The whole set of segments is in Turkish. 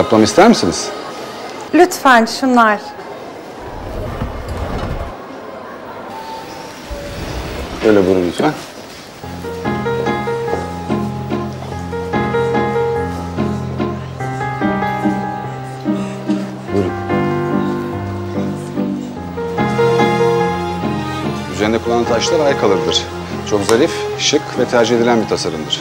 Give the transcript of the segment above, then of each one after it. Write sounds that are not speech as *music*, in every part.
Çıkartmamı ister misiniz? Lütfen şunlar. Böyle buyurun lütfen. Buyurun. Üzerinde kullanılan taşlar ay kalıbıdır. Çok zarif, şık ve tercih edilen bir tasarımdır.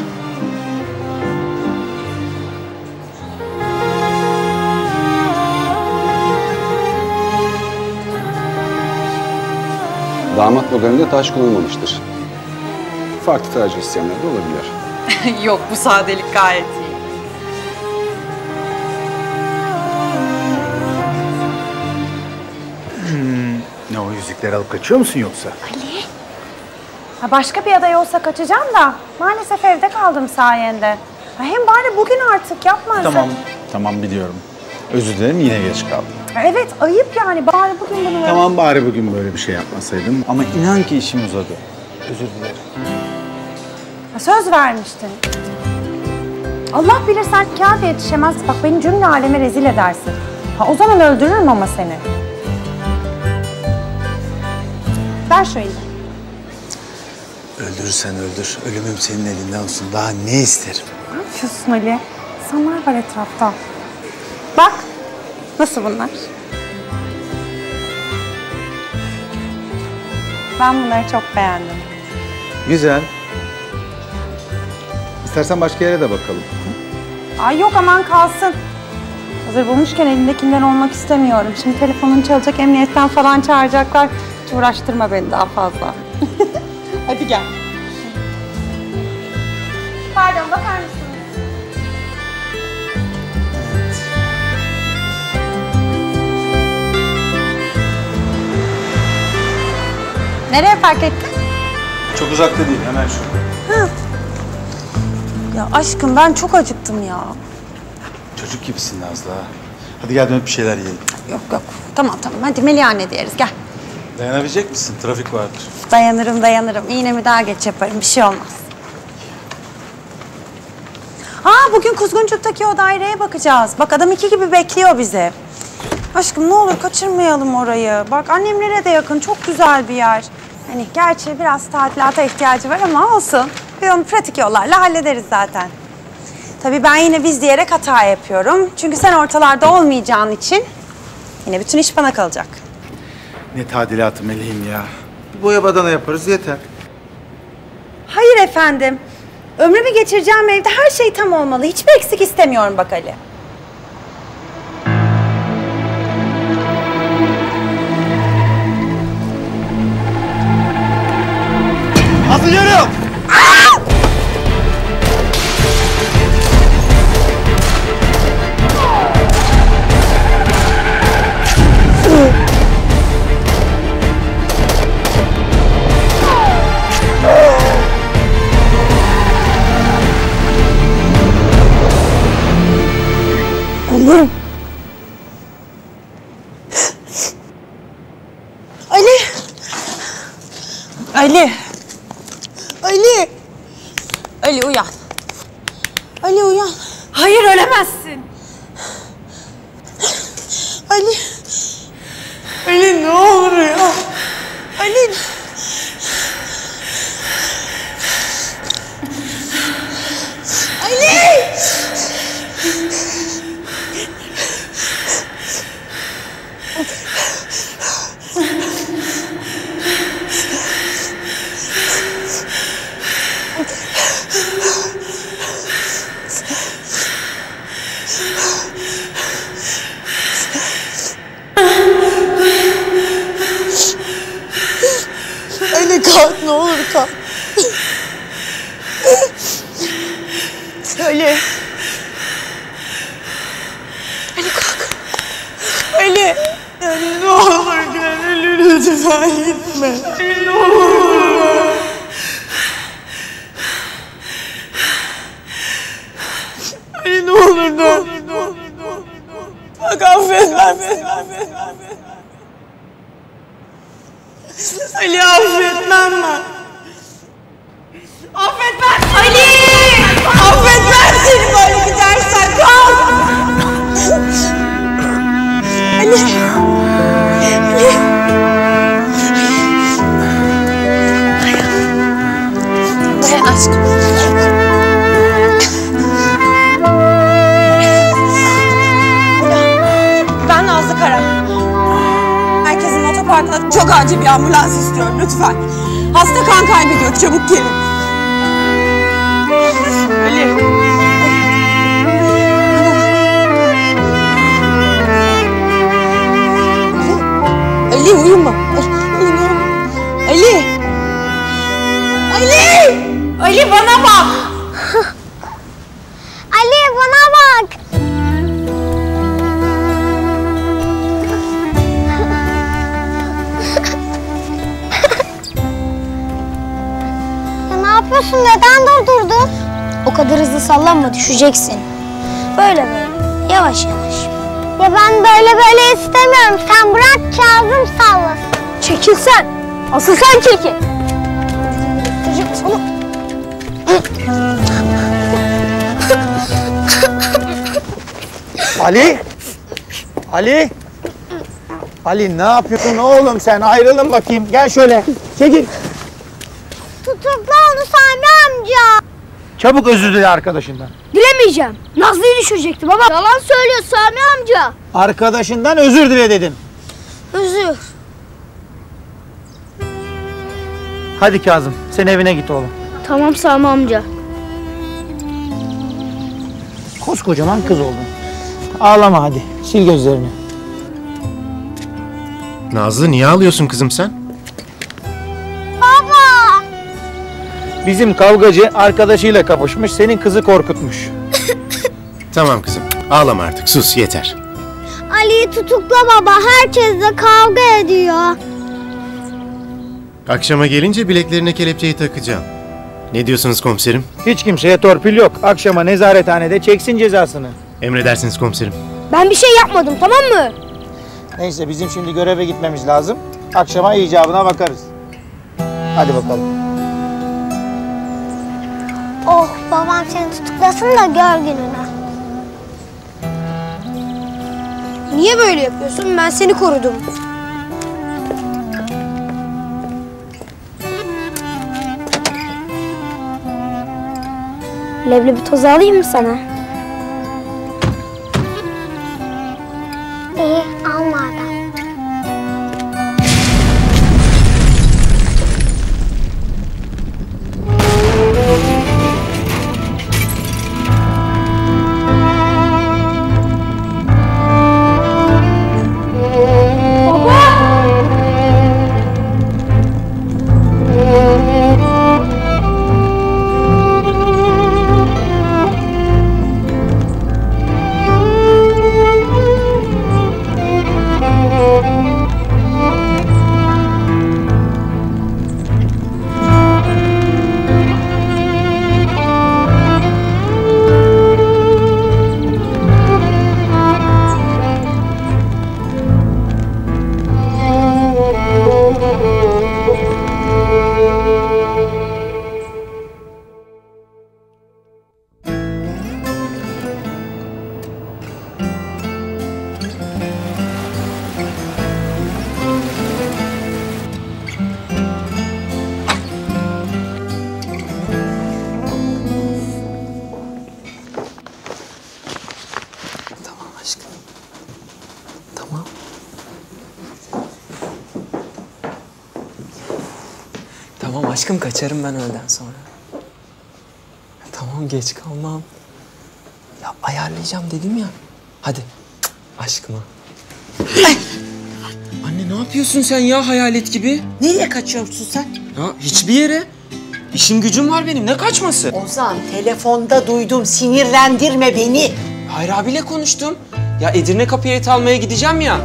Damat modelinde taş kullanılmamıştır. Farklı tercih isteyenler de olabilir. *laughs* Yok bu sadelik gayet iyi. Ne o yüzükleri alıp kaçıyor musun yoksa? Ha başka bir aday olsa kaçacağım da maalesef evde kaldım sayende. Ha hem bari bugün artık yapma. Tamam, tamam biliyorum. Özür dilerim yine geç kaldım. Evet ayıp yani bari bugün bunu ver. Tamam bari bugün böyle bir şey yapmasaydım. Ama inan ki işim uzadı. Özür dilerim. Ha, söz vermiştin. Allah bilir sen kağıda yetişemez. Bak beni cümle aleme rezil edersin. Ha o zaman öldürürüm ama seni. Ver şu elini. Öldürürsen öldür. Ölümüm senin elinde olsun. Daha ne isterim? Ne yapıyorsun Ali? İnsanlar var etrafta. Nasıl bunlar? Ben bunları çok beğendim. Güzel. İstersen başka yere de bakalım. Ay yok aman kalsın. Hazır bulmuşken elindekinden olmak istemiyorum. Şimdi telefonun çalacak, emniyetten falan çağıracaklar. Hiç uğraştırma beni daha fazla. *laughs* Hadi gel. Nereye park ettin? Çok uzakta değil, hemen şurada. Ya aşkım ben çok acıktım ya. Çocuk gibisin Nazlı ha. Hadi gel dönüp bir şeyler yiyelim. Yok yok. Tamam tamam hadi Melih anne diyeriz gel. Dayanabilecek misin? Trafik vardır. Dayanırım dayanırım. İğnemi daha geç yaparım bir şey olmaz. Aa bugün Kuzguncuk'taki o daireye bakacağız. Bak adam iki gibi bekliyor bizi. Aşkım ne olur kaçırmayalım orayı. Bak annemlere de yakın çok güzel bir yer. Hani gerçi biraz tadilata ihtiyacı var ama olsun. Bir onu pratik yollarla hallederiz zaten. Tabii ben yine biz diyerek hata yapıyorum. Çünkü sen ortalarda olmayacağın için yine bütün iş bana kalacak. Ne tadilatı meleğim ya. Bir boya badana yaparız yeter. Hayır efendim. Ömrümü geçireceğim evde her şey tam olmalı. Hiçbir eksik istemiyorum bak Ali. Hazırlıyorum. Ali! Ali! Ali! Ali uyan. Ali uyan. Hayır ölemezsin. Ali. Ali ne olur ya. Ali. Ali! Ali kalk ne olur kalk. Ali. Ali kalk. Ali. Ali ne olur gel Ali lütfen gitme. Ali ne olur. Ali ne olur dön. Bak affet affet affet Ali affetmem ben. Affetmem. Ali! Affetmem seni böyle gidersen. Kal! Ali! Ali! Dayan aşkım. Çok acil bir ambulans istiyorum lütfen. Hasta kan kaybediyor çabuk gelin. Ali. Ali uyuma. Ali. Ali. Ali bana bak. Yapıyorsun? Neden durdurdun? O kadar hızlı sallanma düşeceksin. Böyle böyle yavaş yavaş. Ya ben böyle böyle istemiyorum. Sen bırak Kazım sallasın. Çekil sen. Asıl sen çekil. *laughs* Ali! Ali! Ali ne yapıyorsun oğlum sen? Ayrılın bakayım. Gel şöyle. Çekil. Tutuklu oldu Sami amca. Çabuk özür dile arkadaşından. Dilemeyeceğim. Nazlı'yı düşürecekti baba. Yalan söylüyor Sami amca. Arkadaşından özür dile dedim. Özür. Hadi Kazım sen evine git oğlum. Tamam Sami amca. Koskocaman kız oldun. Ağlama hadi. Sil gözlerini. Nazlı niye ağlıyorsun kızım sen? Bizim kavgacı arkadaşıyla kapışmış. Senin kızı korkutmuş. *laughs* Tamam kızım ağlama artık sus yeter. Ali'yi tutukla baba. Herkesle kavga ediyor. Akşama gelince bileklerine kelepçeyi takacağım. Ne diyorsunuz komiserim? Hiç kimseye torpil yok. Akşama nezarethanede çeksin cezasını. Emredersiniz komiserim. Ben bir şey yapmadım tamam mı? Neyse bizim şimdi göreve gitmemiz lazım. Akşama icabına bakarız. Hadi bakalım. Oh babam seni tutuklasın da gör gününü. Niye böyle yapıyorsun? Ben seni korudum. Leblebi tozu alayım mı sana? Aşkım kaçarım ben öğleden sonra. Tamam geç kalmam. Ya ayarlayacağım dedim ya. Hadi. Cık, Aşkıma. Anne ne yapıyorsun sen ya hayalet gibi? Nereye kaçıyorsun sen? Ya hiçbir yere. İşim gücüm var benim. Ne kaçması? Ozan telefonda duydum sinirlendirme beni. Hayri abiyle konuştum. Ya Edirne kapıya et almaya gideceğim ya.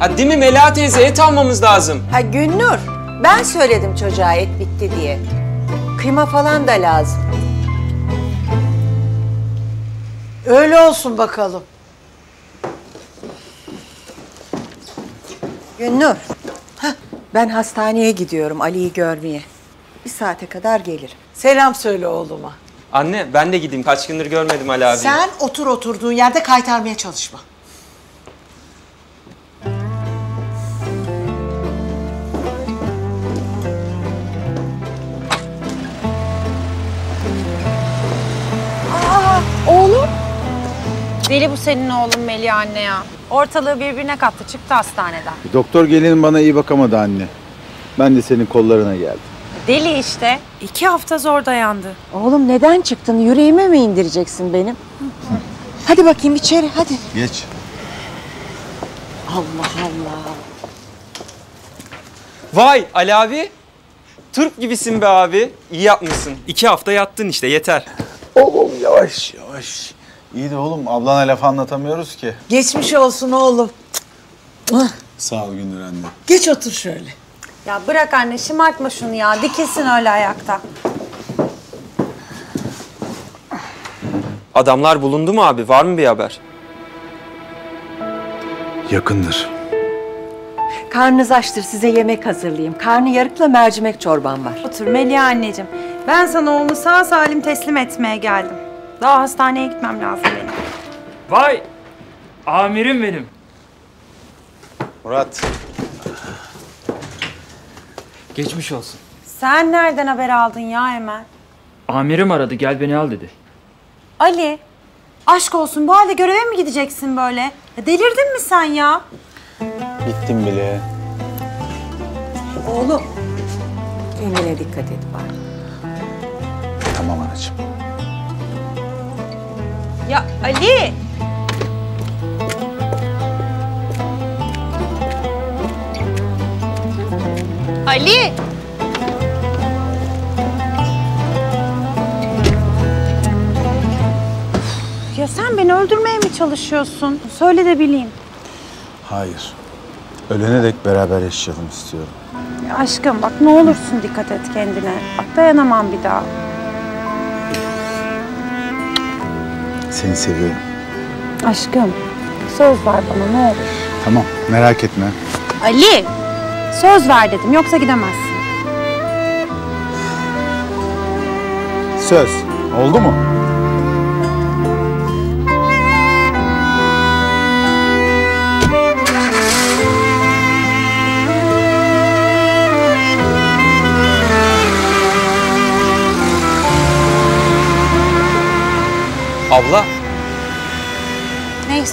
Ha değil mi Mela teyze et almamız lazım. Ha Günnur ben söyledim çocuğa et bitti diye. Kıyma falan da lazım. Öyle olsun bakalım. Günnur. hah, ben hastaneye gidiyorum Ali'yi görmeye. Bir saate kadar gelirim. Selam söyle oğluma. Anne ben de gideyim. Kaç gündür görmedim Ali abi. Sen otur oturduğun yerde kaytarmaya çalışma. Deli bu senin oğlun Melih anne ya. Ortalığı birbirine kattı çıktı hastaneden. Doktor gelin bana iyi bakamadı anne. Ben de senin kollarına geldim. Deli işte. İki hafta zor dayandı. Oğlum neden çıktın? Yüreğime mi indireceksin benim? Hadi bakayım içeri hadi. Geç. Allah Allah. Vay Ali abi. Turp gibisin be abi. İyi yapmışsın. İki hafta yattın işte yeter. Oğlum yavaş yavaş. İyi de oğlum ablana laf anlatamıyoruz ki. Geçmiş olsun oğlum. Sağ ol Gündür anne. Geç otur şöyle. Ya bırak anne şımartma şunu ya. Dikilsin öyle ayakta. Adamlar bulundu mu abi? Var mı bir haber? Yakındır. Karnınız açtır size yemek hazırlayayım. Karnı yarıkla mercimek çorban var. Otur Melih anneciğim. Ben sana oğlunu sağ salim teslim etmeye geldim. Daha hastaneye gitmem lazım benim. Vay! Amirim benim. Murat. Geçmiş olsun. Sen nereden haber aldın ya hemen? Amirim aradı gel beni al dedi. Ali, aşk olsun bu halde göreve mi gideceksin böyle? Ya delirdin mi sen ya? Gittim bile. Oğlum. Kendine dikkat et bari. Tamam anacığım. Ya Ali! Ali! Ya sen beni öldürmeye mi çalışıyorsun? Söyle de bileyim. Hayır. Ölene dek beraber yaşayalım istiyorum. Ya aşkım bak ne olursun dikkat et kendine. Bak dayanamam bir daha. Seni seviyorum. Aşkım söz ver bana ne olur. Tamam merak etme. Ali! Söz ver dedim yoksa gidemezsin. Söz. Oldu mu?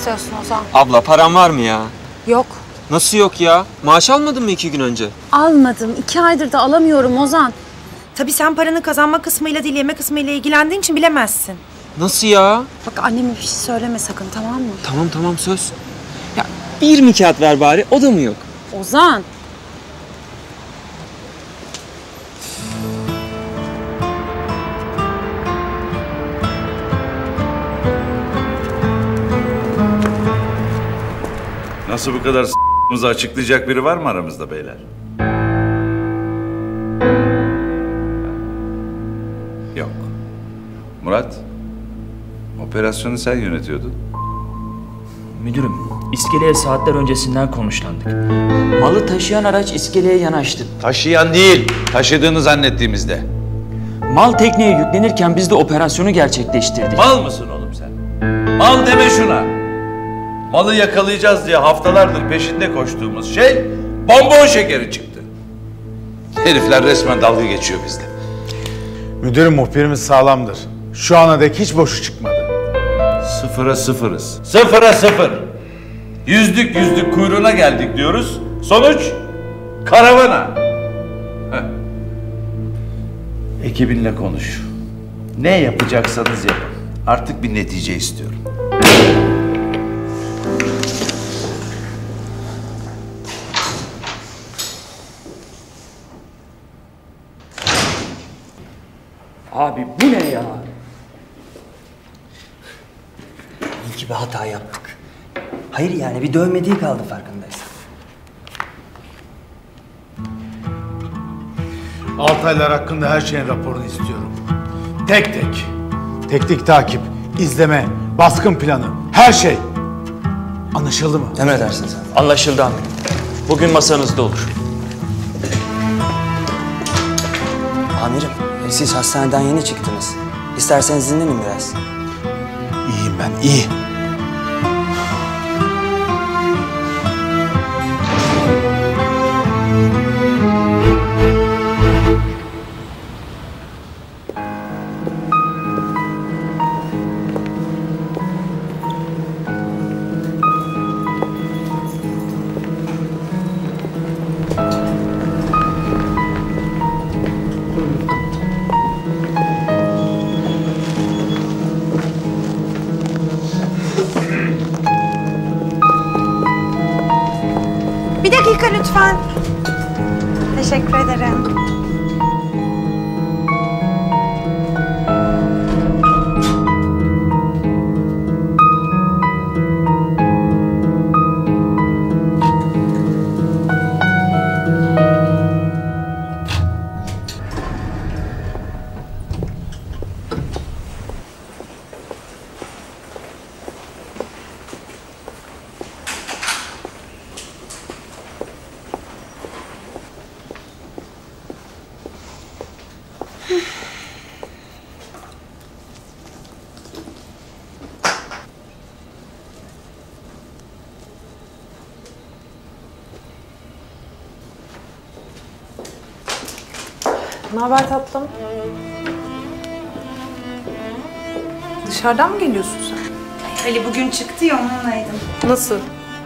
İstiyorsun Ozan? Abla paran var mı ya? Yok. Nasıl yok ya? Maaş almadın mı iki gün önce? Almadım. İki aydır da alamıyorum Ozan. Tabii sen paranın kazanma kısmıyla değil yeme kısmıyla ilgilendiğin için bilemezsin. Nasıl ya? Bak anneme bir şey söyleme sakın tamam mı? Tamam tamam söz. Ya bir mi kağıt ver bari o da mı yok? Ozan. Nasıl bu kadar s***mızı açıklayacak biri var mı aramızda beyler? Yok. Murat, operasyonu sen yönetiyordun. Müdürüm, iskeleye saatler öncesinden konuşlandık. Malı taşıyan araç iskeleye yanaştı. Taşıyan değil, taşıdığını zannettiğimizde. Mal tekneye yüklenirken biz de operasyonu gerçekleştirdik. Mal mısın oğlum sen? Mal deme şuna. Malı yakalayacağız diye haftalardır peşinde koştuğumuz şey bonbon şekeri çıktı. Herifler resmen dalga geçiyor bizle. Müdürüm muhbirimiz sağlamdır. Şu ana dek hiç boşu çıkmadı. Sıfıra sıfırız. Sıfıra sıfır. Yüzlük yüzlük kuyruğuna geldik diyoruz. Sonuç karavana. Heh. Ekibinle konuş. Ne yapacaksanız yapın. Artık bir netice istiyorum. Abi bu ne ya? İyi ki bir hata yaptık. Hayır yani bir dövmediği kaldı farkındaysan. Altaylar hakkında her şeyin raporunu istiyorum. Tek tek. Teknik takip, izleme, baskın planı, her şey. Anlaşıldı mı? Emredersin sen. Anlaşıldı amirim. Bugün masanızda olur. Amirim, siz hastaneden yeni çıktınız. İsterseniz dinlenin biraz. İyiyim ben, iyi.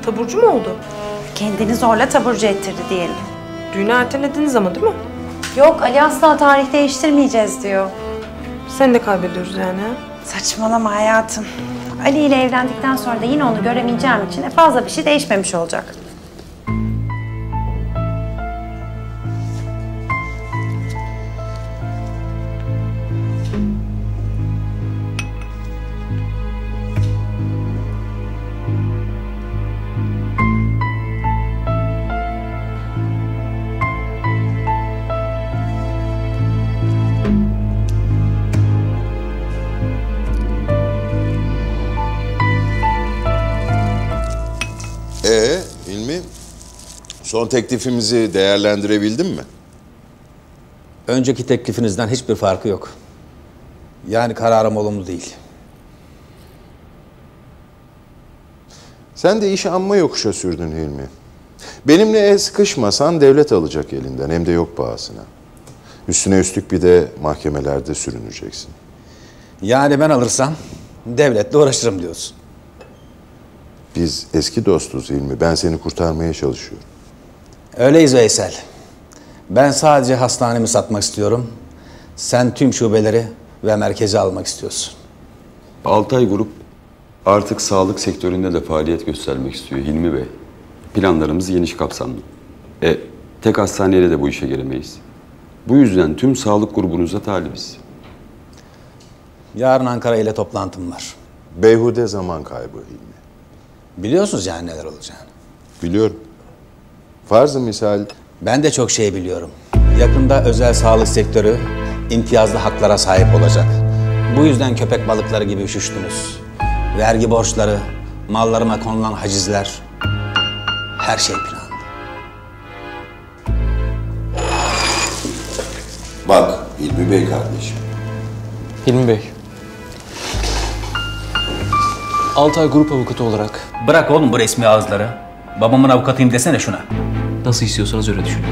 Taburcu mu oldu? Kendini zorla taburcu ettirdi diyelim. Düğünü ertelediniz ama değil mi? Yok Ali asla tarih değiştirmeyeceğiz diyor. Seni de kaybediyoruz yani. ha? Saçmalama hayatım. Ali ile evlendikten sonra da yine onu göremeyeceğim için de fazla bir şey değişmemiş olacak. Son teklifimizi değerlendirebildin mi? Önceki teklifinizden hiçbir farkı yok. Yani kararım olumlu değil. Sen de işi amma yokuşa sürdün Hilmi. Benimle el sıkışmasan devlet alacak elinden hem de yok pahasına. Üstüne üstlük bir de mahkemelerde sürüneceksin. Yani ben alırsam devletle uğraşırım diyorsun. Biz eski dostuz Hilmi. Ben seni kurtarmaya çalışıyorum. Öyleyiz Veysel. Ben sadece hastanemi satmak istiyorum. Sen tüm şubeleri ve merkezi almak istiyorsun. Altay Grup artık sağlık sektöründe de faaliyet göstermek istiyor Hilmi Bey. Planlarımız geniş kapsamlı. E, tek hastaneyle de bu işe giremeyiz. Bu yüzden tüm sağlık grubunuza talibiz. Yarın Ankara ile toplantım var. Beyhude zaman kaybı Hilmi. Biliyorsunuz yani neler olacağını. Biliyorum. Farzı misal... Ben de çok şey biliyorum. Yakında özel sağlık sektörü imtiyazlı haklara sahip olacak. Bu yüzden köpek balıkları gibi üşüştünüz. Vergi borçları, mallarıma konulan hacizler, her şey plan. Bak Hilmi Bey kardeşim. Hilmi Bey. Altay Grup Avukatı olarak Bırak oğlum bu resmi ağızları. Babamın avukatıyım desene şuna. Nasıl istiyorsanız öyle düşünün.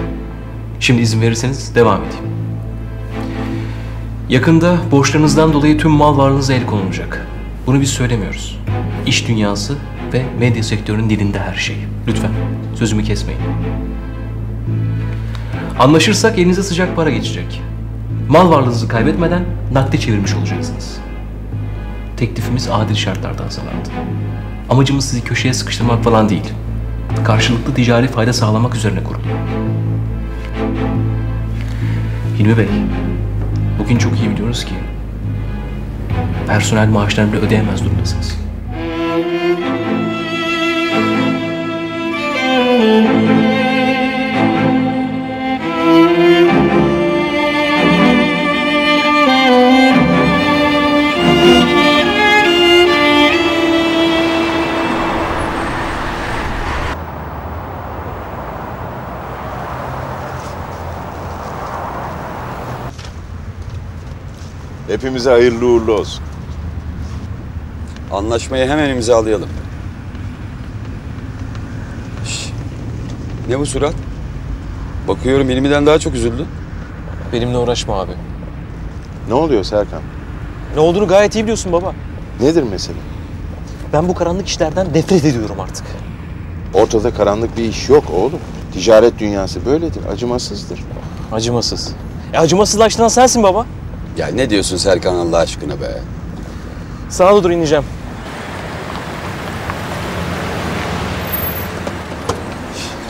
Şimdi izin verirseniz devam edeyim. Yakında borçlarınızdan dolayı tüm mal varlığınıza el konulacak. Bunu biz söylemiyoruz. İş dünyası ve medya sektörünün dilinde her şey. Lütfen sözümü kesmeyin. Anlaşırsak elinize sıcak para geçecek. Mal varlığınızı kaybetmeden nakde çevirmiş olacaksınız. Teklifimiz adil şartlarda hazırlandı. Amacımız sizi köşeye sıkıştırmak falan değil. Karşılıklı ticari fayda sağlamak üzerine kurulu. Hilmi Bey, bugün çok iyi biliyoruz ki personel maaşlarını bile ödeyemez durumdasınız. Hepimize hayırlı uğurlu olsun. Anlaşmayı hemen imzalayalım. Şş, Ne bu surat? Bakıyorum Hilmi'den daha çok üzüldün. benimle uğraşma abi. Ne oluyor Serkan? Ne olduğunu gayet iyi biliyorsun baba. Nedir mesele? Ben bu karanlık işlerden nefret ediyorum artık. Ortada karanlık bir iş yok oğlum. Ticaret dünyası böyledir, acımasızdır. Acımasız. E acımasızlaştıran sensin baba. Ya ne diyorsun Serkan Allah aşkına be? Sağda dur ineceğim.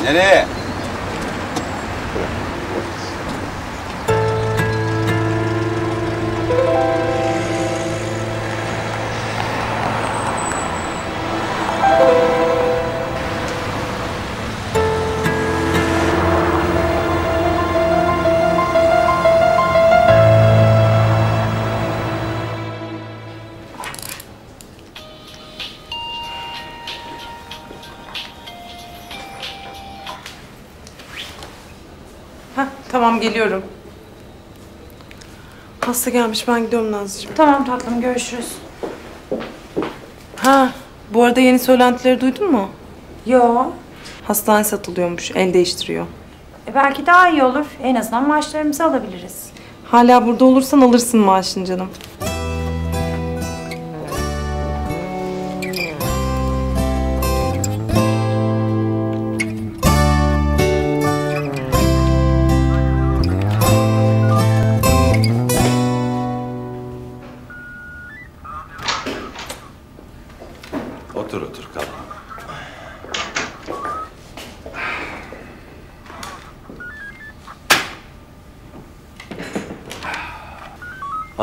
Nereye? Hasta gelmiş ben gidiyorum Nazlıcığım. Tamam tatlım görüşürüz. Ha bu arada yeni söylentileri duydun mu? Yo. Hastane satılıyormuş el değiştiriyor. E belki daha iyi olur. En azından maaşlarımızı alabiliriz. Hala burada olursan alırsın maaşını canım.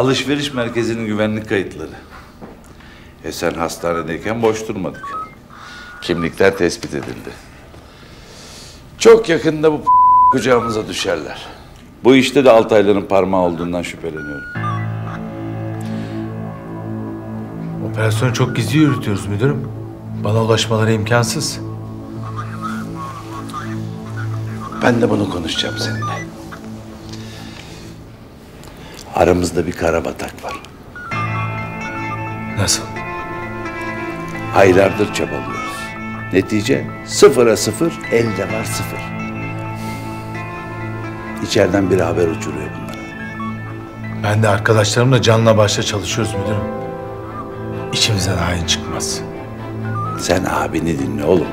Alışveriş merkezinin güvenlik kayıtları. E sen hastanedeyken boş durmadık. Kimlikler tespit edildi. Çok yakında bu kucağımıza düşerler. Bu işte de Altaylı'nın parmağı olduğundan şüpheleniyorum. Operasyonu çok gizli yürütüyoruz müdürüm. Bana ulaşmaları imkansız. Ben de bunu konuşacağım seninle. Aramızda bir karabatak var. Nasıl? Aylardır çabalıyoruz. Netice sıfıra sıfır, elde var sıfır. İçeriden bir haber uçuruyor bunlara. Ben de arkadaşlarımla canla başla çalışıyoruz müdürüm. İçimizden hain çıkmaz. Sen abini dinle oğlum.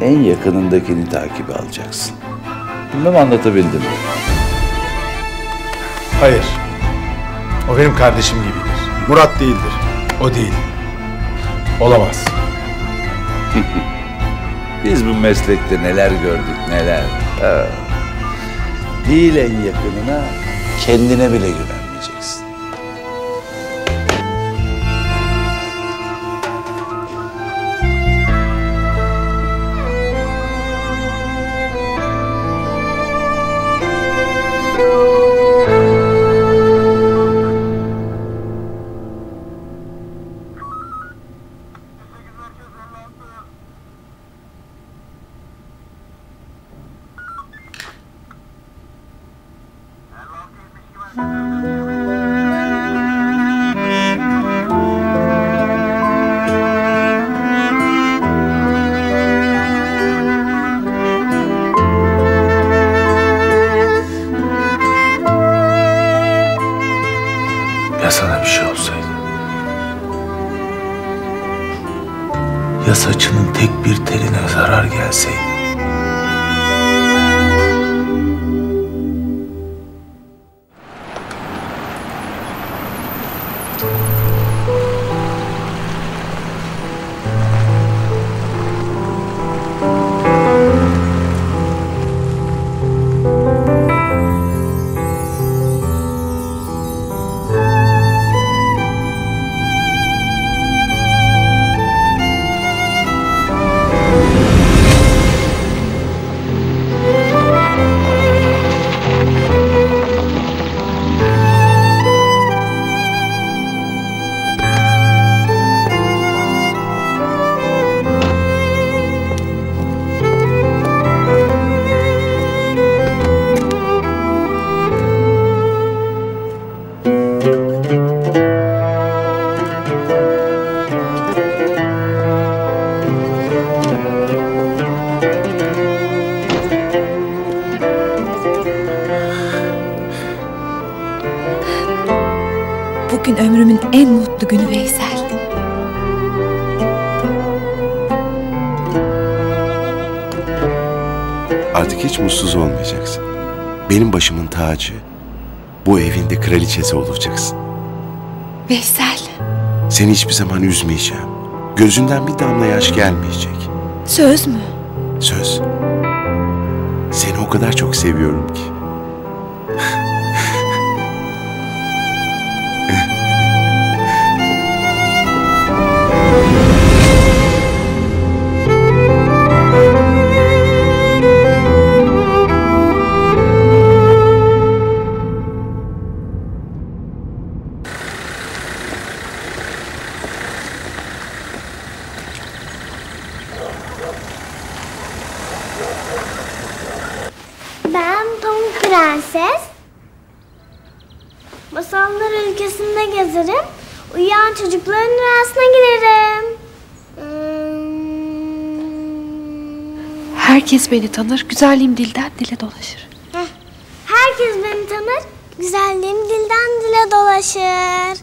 En yakınındakini takibi alacaksın. Bilmem anlatabildim mi? Hayır. O benim kardeşim gibidir. Murat değildir. O değil. Olamaz. *laughs* Biz bu meslekte neler gördük neler. Ha. Değil en yakınına, kendine bile güvenmeyeceksin. Bugün hiç mutsuz olmayacaksın. Benim başımın tacı. Bu evin de kraliçesi olacaksın. Veysel, Seni hiçbir zaman üzmeyeceğim. Gözünden bir damla yaş gelmeyecek. söz mü? Söz. Seni o kadar çok seviyorum ki. Herkes beni tanır, güzelliğim dilden dile dolaşır. Heh, Herkes beni tanır. Güzelliğim dilden dile dolaşır.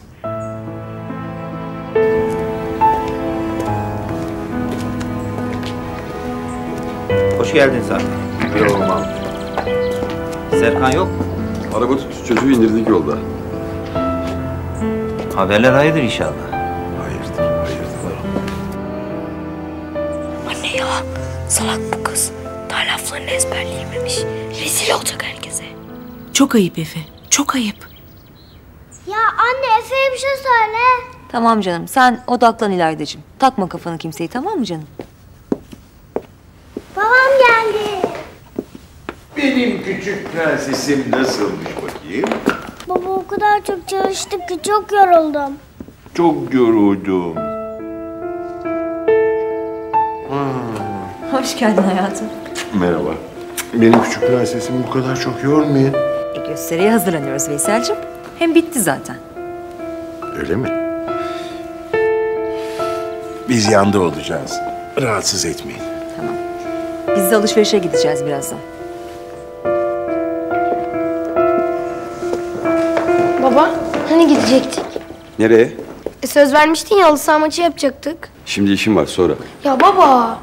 Hoş geldin Sarp. Yorulmam. Serkan yok mu? Araba tutmuş çocuğu indirdik yolda. Haberler hayırdır inşallah. Çok ayıp Efe, çok ayıp. Ya anne Efe'ye bir şey söyle. Tamam canım sen odaklan İlaydacığım. Takma kafanı kimseyi tamam mı canım? Babam geldi. Benim küçük prensesim nasılmış bakayım? Baba o kadar çok çalıştık ki çok yoruldum. Çok yoruldum. Hoş geldin hayatım. Merhaba. Benim küçük prensesimi bu kadar çok yormayın. Gösteriye hazırlanıyoruz Veysel'cim. Hem bitti zaten. Öyle mi? Biz yanda olacağız. Rahatsız etmeyin. Biz de alışverişe gideceğiz birazdan. Baba hani gidecektik? Nereye? E, söz vermiştin ya halı saha maçı yapacaktık. Şimdi işim var sonra. Ya baba.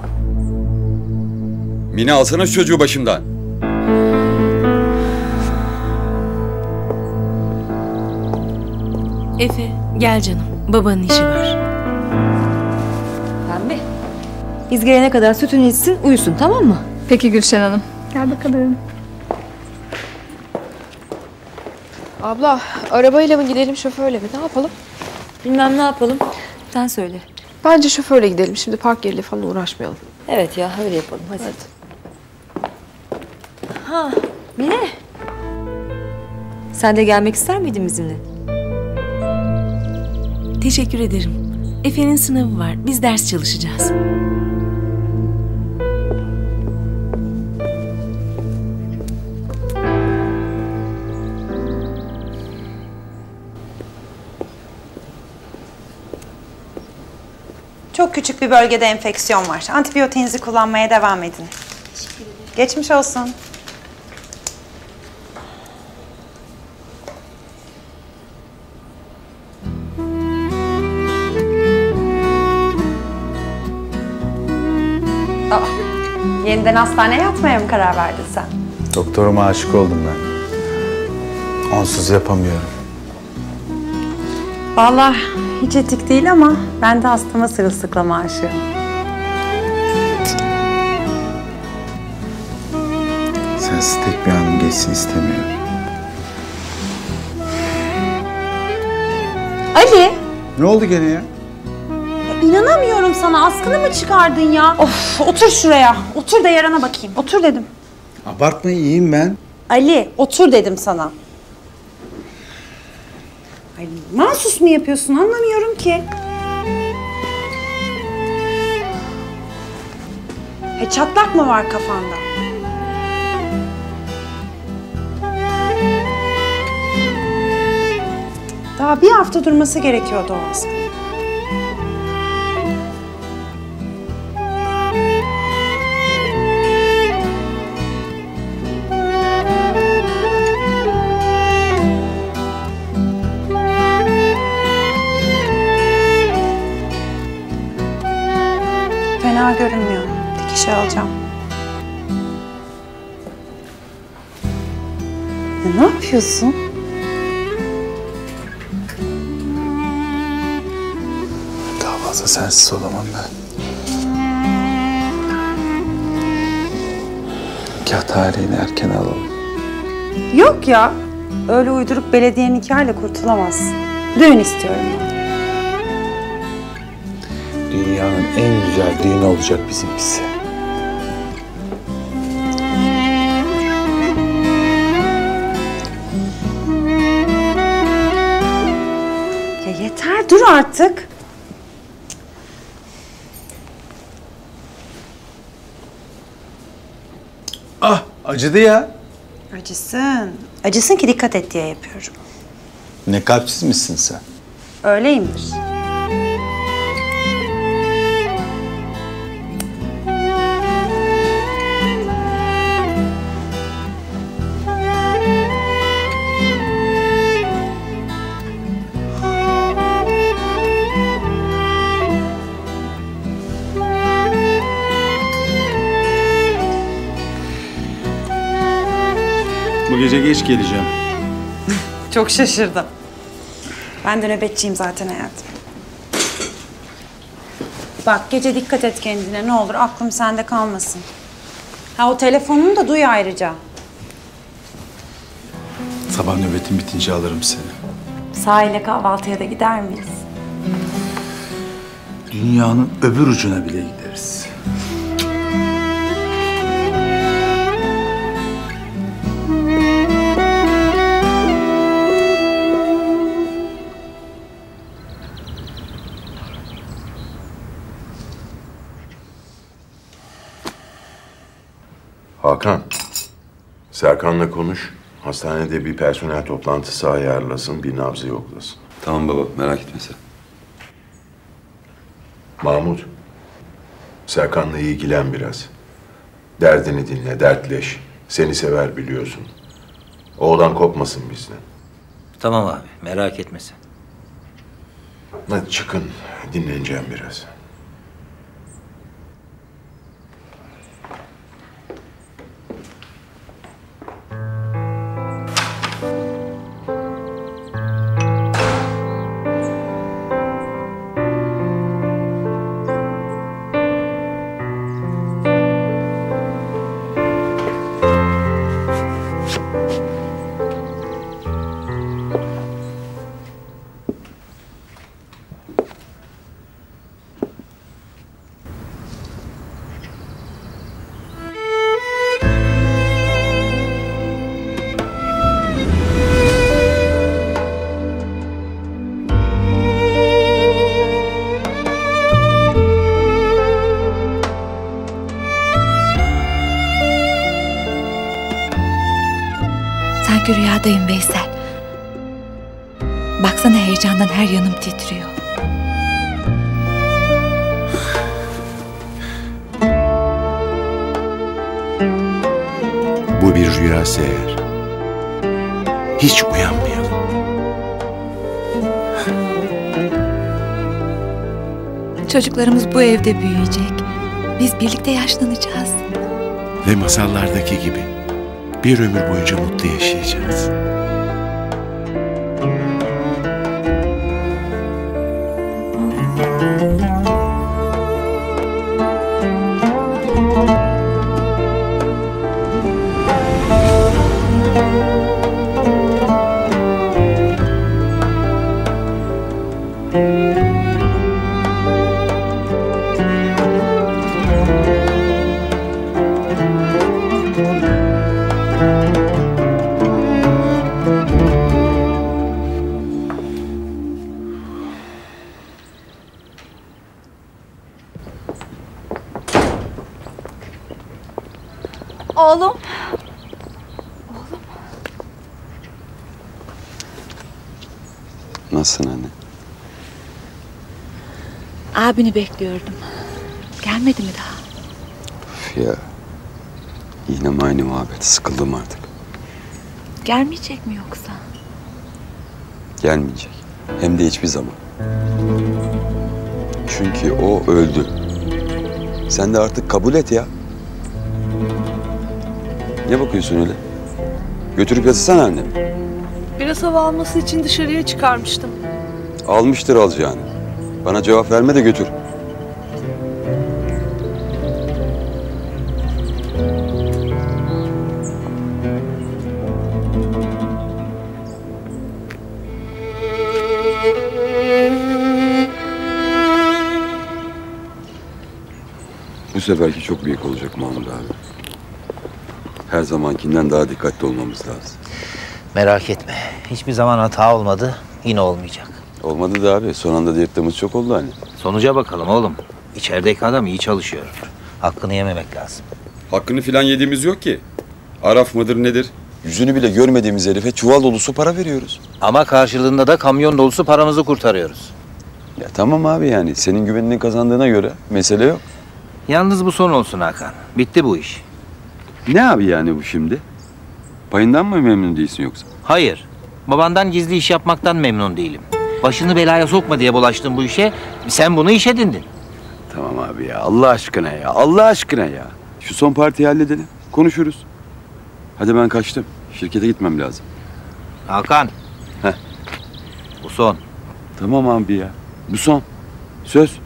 Mine alsana şu çocuğu başımdan. Efe, gel canım. Babanın işi var. Pembe. Biz gelene kadar sütünü içsin uyusun tamam mı? Peki Gülşen Hanım. Gel bakalım. Abla, arabayla mı gidelim, şoförle mi? Ne yapalım? Bilmem ne yapalım. Sen söyle. Bence şoförle gidelim. Şimdi park yeriyle falan uğraşmayalım. Evet ya öyle yapalım hadi. Ha Mine. Sen de gelmek ister miydin bizimle? Teşekkür ederim. Efe'nin sınavı var. Biz ders çalışacağız. Çok küçük bir bölgede enfeksiyon var. Antibiyotiğinizi kullanmaya devam edin. Geçmiş olsun. Hastaneye yatmaya mı karar verdin sen? Doktoruma aşık oldum ben. Onsuz yapamıyorum. Vallahi hiç etik değil ama ben de hastama sırılsıklama aşığım. Sensiz tek bir anım geçsin istemiyorum. Ali! Ne oldu gene ya? İnanamıyorum sana. Askını mı çıkardın ya? Of otur şuraya. Otur da yarana bakayım. Otur dedim. Abartma iyiyim ben. Ali otur dedim sana. Ay mahsus mu yapıyorsun anlamıyorum ki. He çatlak mı var kafanda? Daha bir hafta durması gerekiyordu o askı. Dikişe alacağım. Ya ne yapıyorsun? Daha fazla sensiz olamam ben. Nikah tarihini erken alalım. Yok ya. Öyle uydurup belediye nikahıyla kurtulamazsın. Düğün istiyorum ben. Dünyanın en güzel düğünü olacak bizimkisi. Artık. Ah acıdı ya. Acısın. Acısın ki dikkat et diye yapıyorum. Ne kalpsiz misin sen? Öyleyimdir. Geç geleceğim. *laughs* Çok şaşırdım. Ben de nöbetçiyim zaten hayatım. Bak gece dikkat et kendine ne olur aklım sende kalmasın. Ha o telefonunu da duy ayrıca. Sabah nöbetin bitince alırım seni. Sahile kahvaltıya da gider miyiz? Dünyanın öbür ucuna bile gideriz. Serkan'la konuş. Hastanede bir personel toplantısı ayarlasın, bir nabzı yoklasın. Tamam baba merak etme sen. Mahmut, Serkan'la ilgilen biraz. Derdini dinle, dertleş. Seni sever biliyorsun. Oğlan kopmasın bizden. Tamam abi merak etme sen. Hadi çıkın, dinleneceğim biraz. Çocuklarımız bu evde büyüyecek. Biz birlikte yaşlanacağız. Ve masallardaki gibi bir ömür boyunca mutlu yaşayacağız. Abini bekliyordum. Gelmedi mi daha? Üf ya. Yine aynı muhabbet? Sıkıldım artık. Gelmeyecek mi yoksa? Gelmeyecek. Hem de hiçbir zaman. Çünkü o öldü. Sen de artık kabul et ya. Ne bakıyorsun öyle? Götürüp yatsana annemi. Biraz hava alması için dışarıya çıkarmıştım. Almıştır alacağını. Bana cevap verme de götür. Bu seferki çok büyük olacak Mahmut abi. Her zamankinden daha dikkatli olmamız lazım. Merak etme. Hiçbir zaman hata olmadı. Yine olmayacak. Olmadı da abi. Son anda delirttiğimiz çok oldu hani. Sonuca bakalım oğlum. İçerideki adam iyi çalışıyor. Hakkını yememek lazım. Hakkını filan yediğimiz yok ki. Araf mıdır nedir? Yüzünü bile görmediğimiz herife çuval dolusu para veriyoruz. Ama karşılığında da kamyon dolusu paramızı kurtarıyoruz. Ya tamam abi yani senin güvenini kazandığına göre mesele yok. Yalnız bu son olsun Hakan. Bitti bu iş. Ne abi yani bu şimdi? Payından mı memnun değilsin yoksa? Hayır. Babandan gizli iş yapmaktan memnun değilim. Başını belaya sokma diye bulaştın bu işe. Sen bunu iş edindin. Tamam abi ya Allah aşkına ya Allah aşkına ya. Şu son partiyi halledelim konuşuruz. Hadi ben kaçtım. Şirkete gitmem lazım. Hakan. Heh. Bu son. Tamam abi ya. Bu son. Söz.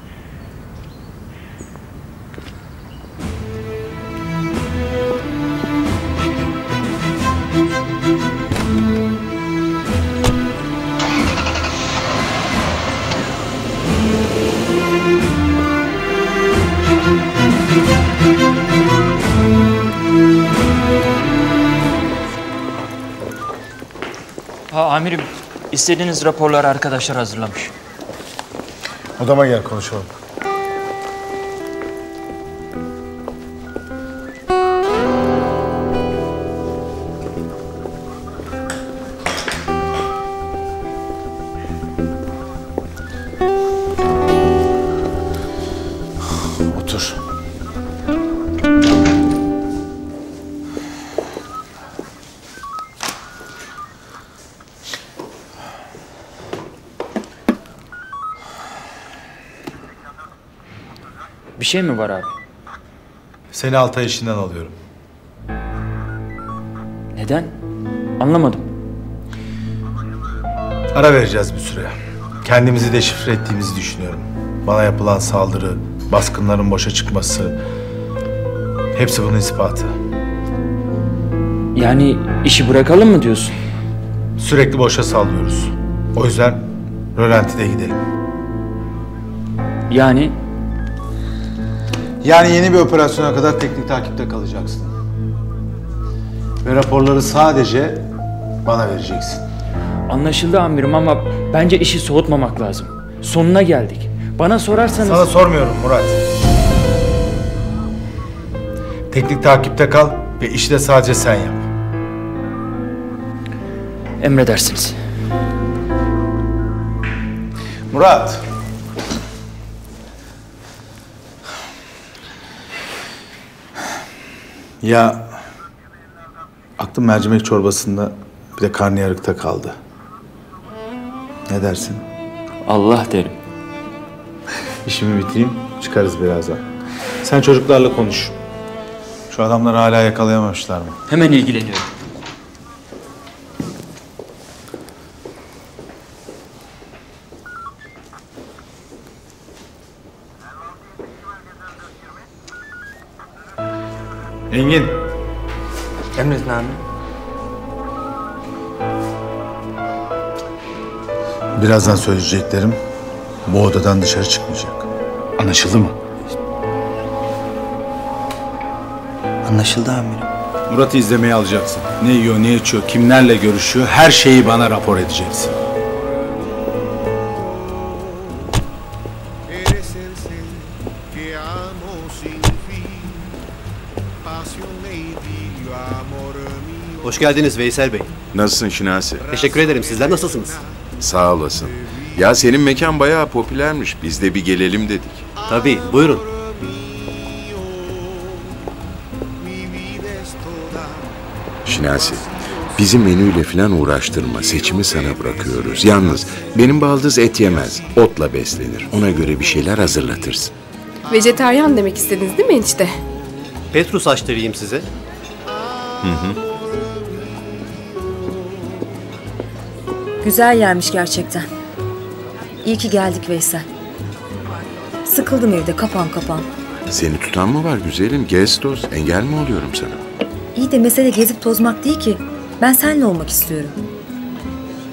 İstediğiniz raporları arkadaşlar hazırlamış. Odama gel konuşalım. Şey mi var abi? Seni Altay işinden alıyorum. Neden? Anlamadım. Ara vereceğiz bir süre. Kendimizi deşifre ettiğimizi düşünüyorum. Bana yapılan saldırı, baskınların boşa çıkması... Hepsi bunun ispatı. Yani işi bırakalım mı diyorsun? Sürekli boşa sallıyoruz. O yüzden rölantide gidelim. Yani Yani yeni bir operasyona kadar teknik takipte kalacaksın. Ve raporları sadece bana vereceksin. anlaşıldı amirim ama bence işi soğutmamak lazım. Sonuna geldik. Bana sorarsanız... Sana sormuyorum Murat. Teknik takipte kal ve işi de sadece sen yap. Emredersiniz. Murat. Ya aklım mercimek çorbasında bir de karnıyarıkta kaldı. Ne dersin? Allah derim. İşimi bitireyim, çıkarız birazdan. Sen çocuklarla konuş. Şu adamları hala yakalayamamışlar mı? Hemen ilgileniyorum. Engin, Emredin abi. birazdan söyleyeceklerim bu odadan dışarı çıkmayacak. Anlaşıldı mı? Anlaşıldı amirim. Murat'ı izlemeye alacaksın. Ne yiyor, ne içiyor, kimlerle görüşüyor her şeyi bana rapor edeceksin. Hoş geldiniz Veysel Bey. Nasılsın Şinasi? Teşekkür ederim. Sizler nasılsınız? Sağ olasın. Ya senin mekan bayağı popülermiş. Biz de bir gelelim dedik. Tabii, buyurun. Şinasi, bizi menüyle falan uğraştırma. Seçimi sana bırakıyoruz. Yalnız benim baldız et yemez. Otla beslenir. Ona göre bir şeyler hazırlatırsın. Vejeteryan demek istediniz değil mi enişte? Petrus açtırayım size. Hı hı. Güzel yermiş gerçekten. İyi ki geldik Veysel. Sıkıldım evde kapan kapan. Seni tutan mı var güzelim? Gez toz. Engel mi oluyorum sana? İyi de mesele gezip tozmak değil ki. Ben seninle olmak istiyorum.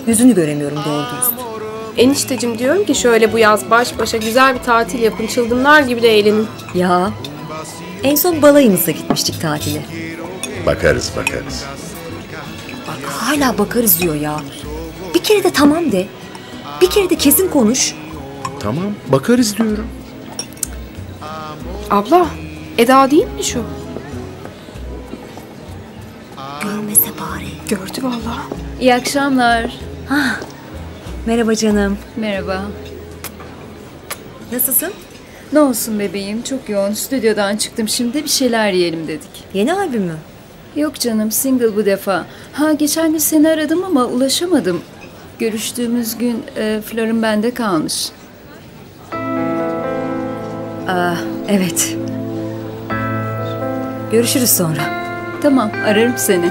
Yüzünü göremiyorum doğru dürüst. Eniştecim diyorum ki şöyle bu yaz baş başa güzel bir tatil yapın. Çılgınlar gibi de eğlenin. Ya en son balayımızda gitmiştik tatile. Bakarız bakarız. Bak hala bakarız diyor ya. Bir kere de tamam de. Bir kere de kesin konuş. Tamam bakarız diyorum. Abla, Eda değil mi şu? Görmese bari. Gördü vallahi. İyi akşamlar. Ah, merhaba canım. Merhaba. Nasılsın? Ne olsun bebeğim çok yoğun. Stüdyodan çıktım şimdi bir şeyler yiyelim dedik. Yeni albüm mü? Yok canım single bu defa. Ha geçen gün seni aradım ama ulaşamadım. Görüştüğümüz gün e, flörüm bende kalmış. Aa, evet. Görüşürüz sonra. Tamam ararım seni.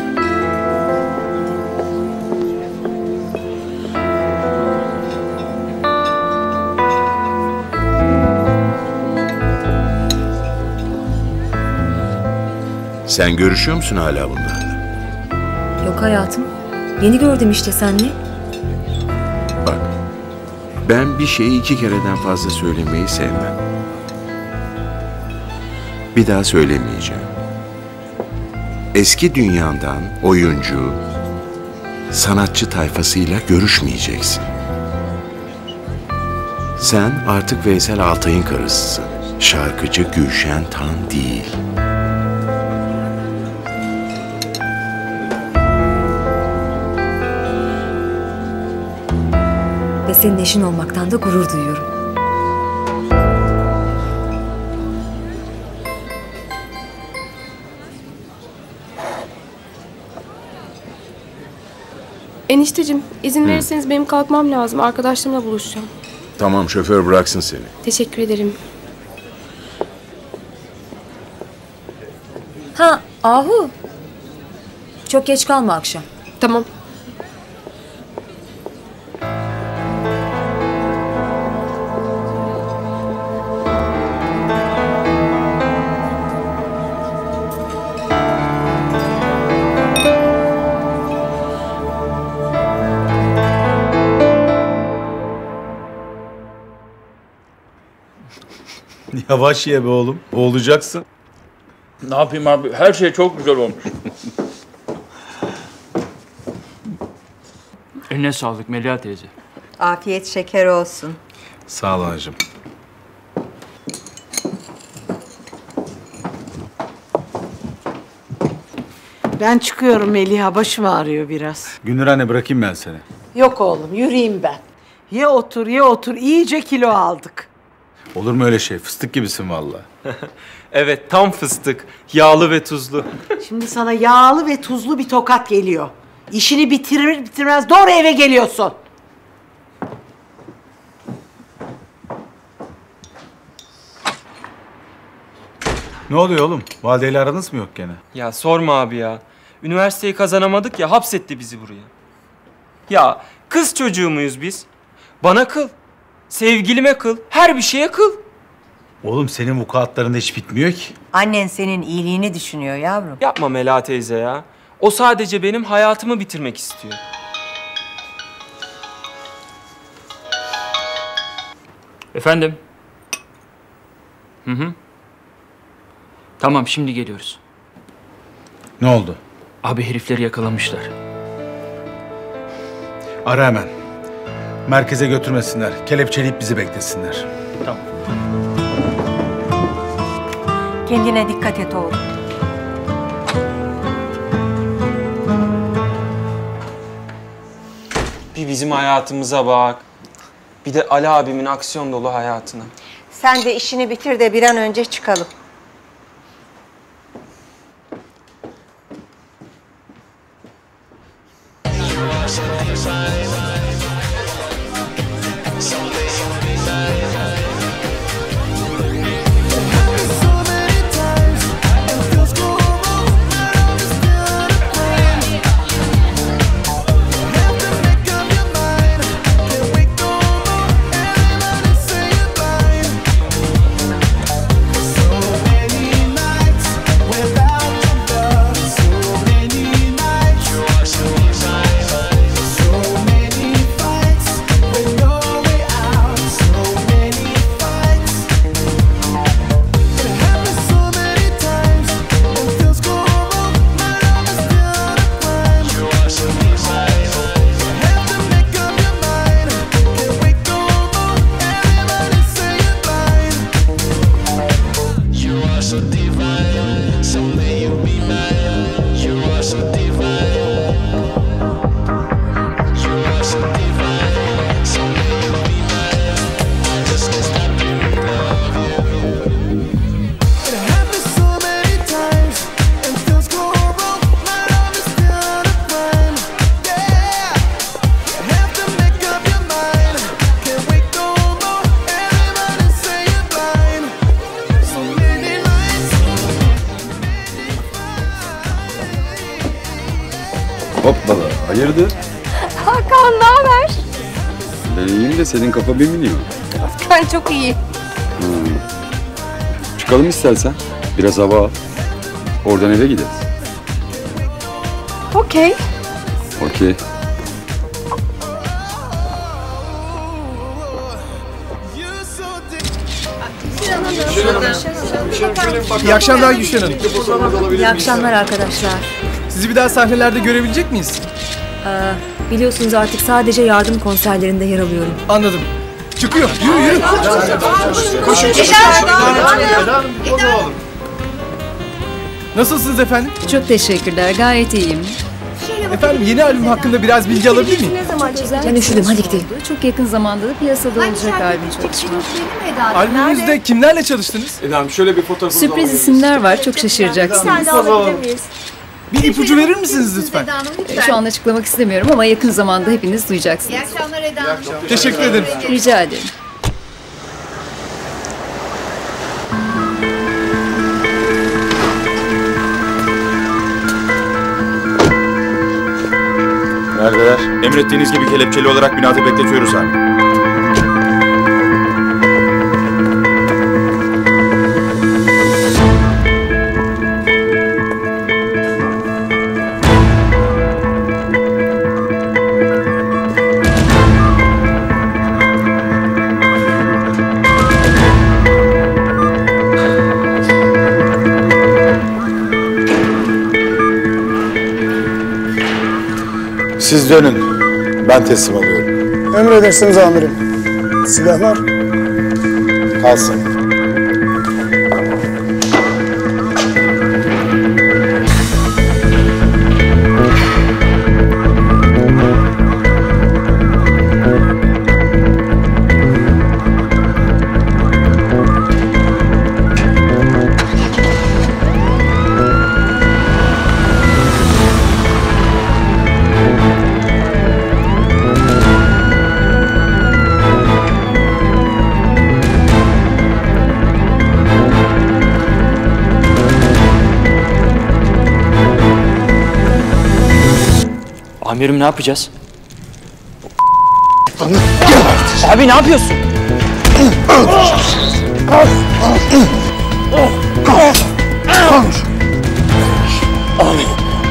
Sen görüşüyor musun hala bunlarla? Yok hayatım. Yeni gördüm işte senle. Ben bir şeyi iki kereden fazla söylemeyi sevmem. Bir daha söylemeyeceğim. Eski dünyandan oyuncu, sanatçı tayfasıyla görüşmeyeceksin. Sen artık Veysel Altay'ın karısısın. Şarkıcı Gülşen Tan değil. Senin eşin olmaktan da gurur duyuyorum. Enişteciğim izin verirseniz benim kalkmam lazım. Arkadaşlarımla buluşacağım. Tamam şoför bıraksın seni. Teşekkür ederim. Ha, Ahu. Çok geç kalma akşam. Tamam. Yavaş ye be oğlum. Boğulacaksın. Ne yapayım abi? Her şey çok güzel olmuş. Eline sağlık Melia teyze. Afiyet şeker olsun. Sağ ol hacım. Ben çıkıyorum Meliha. Başım ağrıyor biraz. Gündür anne bırakayım ben seni. Yok oğlum yürüyeyim ben. Ye otur ye otur. İyice kilo aldık. Olur mu öyle şey? Fıstık gibisin vallahi. *laughs* Evet tam fıstık. Yağlı ve tuzlu. Şimdi sana yağlı ve tuzlu bir tokat geliyor. İşini bitirir bitirmez doğru eve geliyorsun. Ne oluyor oğlum? Valideyle aranız mı yok gene? Ya sorma abi ya. Üniversiteyi kazanamadık ya hapsetti bizi buraya. Ya kız çocuğu muyuz biz? Bana kıl. Sevgilime kıl. Her bir şeye kıl. Oğlum senin vukuatların hiç bitmiyor ki. Annen senin iyiliğini düşünüyor yavrum. Yapma Mela teyze ya. O sadece benim hayatımı bitirmek istiyor. Efendim? Hı hı. Tamam şimdi geliyoruz. Ne oldu? Abi herifleri yakalamışlar. Ara hemen. Merkeze götürmesinler. Kelepçeleyip bizi beklesinler. Tamam. Kendine dikkat et oğlum. Bir bizim hayatımıza bak. Bir de Ali abimin aksiyon dolu hayatına. Sen de işini bitir de bir an önce çıkalım. Milyon. Ben çok iyi. Hmm. Çıkalım istersen. Biraz hava al. Oradan eve gideriz. Okey. Okey. İyi akşamlar Gülşen Hanım. İyi akşamlar arkadaşlar. Sizi bir daha sahnelerde görebilecek miyiz? Ee, biliyorsunuz artık sadece yardım konserlerinde yer alıyorum. Anladım. Çıkıyor. Yürü yürü. Koşun koşun. Nasılsınız efendim? Çok teşekkürler. Gayet iyiyim. Efendim yeni albüm hakkında biraz bilgi alabilir miyim? Ben üşüdüm. Hadi gidelim. Çok yakın zamanda da piyasada olacak albüm çalışma. Albümünüzde kimlerle çalıştınız? Eda'm şöyle bir fotoğraf Sürpriz isimler var. Çok şaşıracaksınız. Bir ipucu verir misiniz lütfen? Şu an açıklamak istemiyorum ama yakın zamanda hepiniz duyacaksınız. Eda. Teşekkür ederim. Rica ederim. Neredeler? Emrettiğiniz gibi kelepçeli olarak binada bekletiyoruz abi. Siz dönün. Ben teslim alıyorum. Emredersiniz amirim. Silahlar Kalsın. Amirim ne yapacağız? Abi ne yapıyorsun? Konuş. Abi,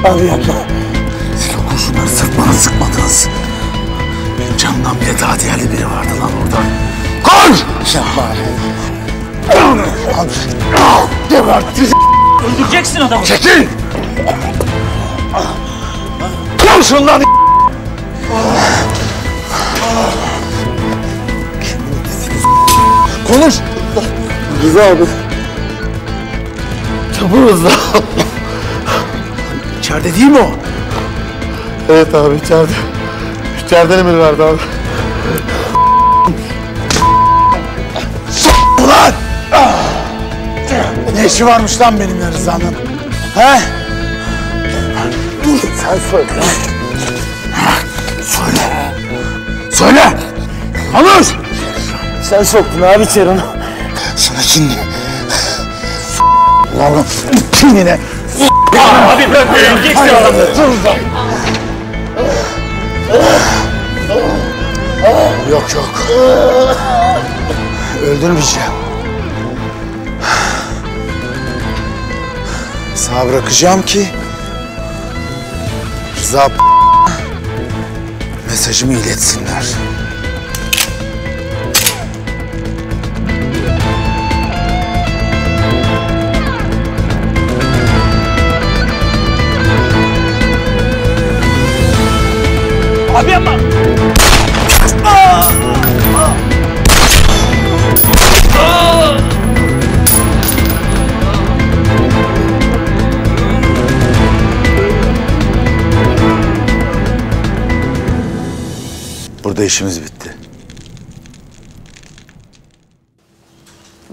abi yapma. Siz o kurşunları sırf bana sıkmadınız. Benim canımdan bile daha değerli biri vardı lan orada. Konuş! Yapma abi. Abi, geberteceğim. Öldüreceksin adamı. Çekil! Konuşun lan! Konuş! Rıza abi. Çabuk Rıza. İçeride değil mi o? Evet abi içeride. İçeriden emir verdi abi. Ulan! Ne işi varmış lan benimle Rıza'nın? He? Sen söyle. Söyle. Söyle. Konuş. Sen soktun abi içeri onu. Sana şimdi. Oğlum kinine. Abi bırak öleceksin adamı. Yok yok. Öldürmeyeceğim. Sağ bırakacağım ki Rıza mesajımı iletsinler. Abi yapma. Burada işimiz bitti.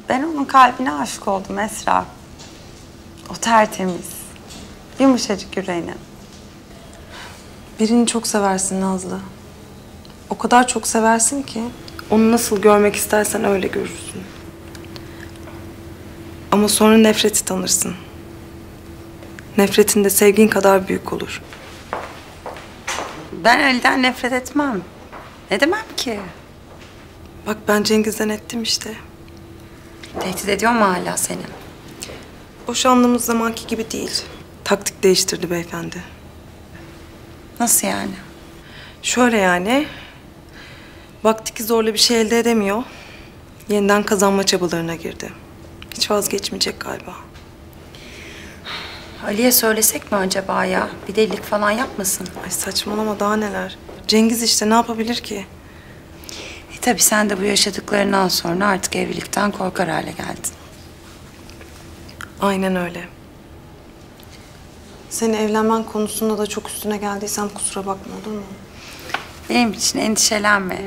Ben onun kalbine aşık oldum Esra. O tertemiz. Yumuşacık yüreğine. Birini çok seversin Nazlı. O kadar çok seversin ki onu nasıl görmek istersen öyle görürsün. Ama sonra nefreti tanırsın. Nefretin de sevgin kadar büyük olur. Ben Ali'den nefret etmem. Ne demem ki? Bak ben Cengiz'den ettim işte. Tehdit ediyor mu hala seni? Boşandığımız zamanki gibi değil. Taktik değiştirdi beyefendi. Nasıl yani? Şöyle yani. Baktı ki zorla bir şey elde edemiyor. Yeniden kazanma çabalarına girdi. Hiç vazgeçmeyecek galiba. Ali'ye söylesek mi acaba ya? Bir delilik falan yapmasın. Ay saçmalama daha neler. Cengiz işte ne yapabilir ki? E tabii sen de bu yaşadıklarından sonra artık evlilikten korkar hale geldin. Aynen öyle. Senin evlenmen konusunda da çok üstüne geldiysem kusura bakma olur mu? Benim için endişelenme.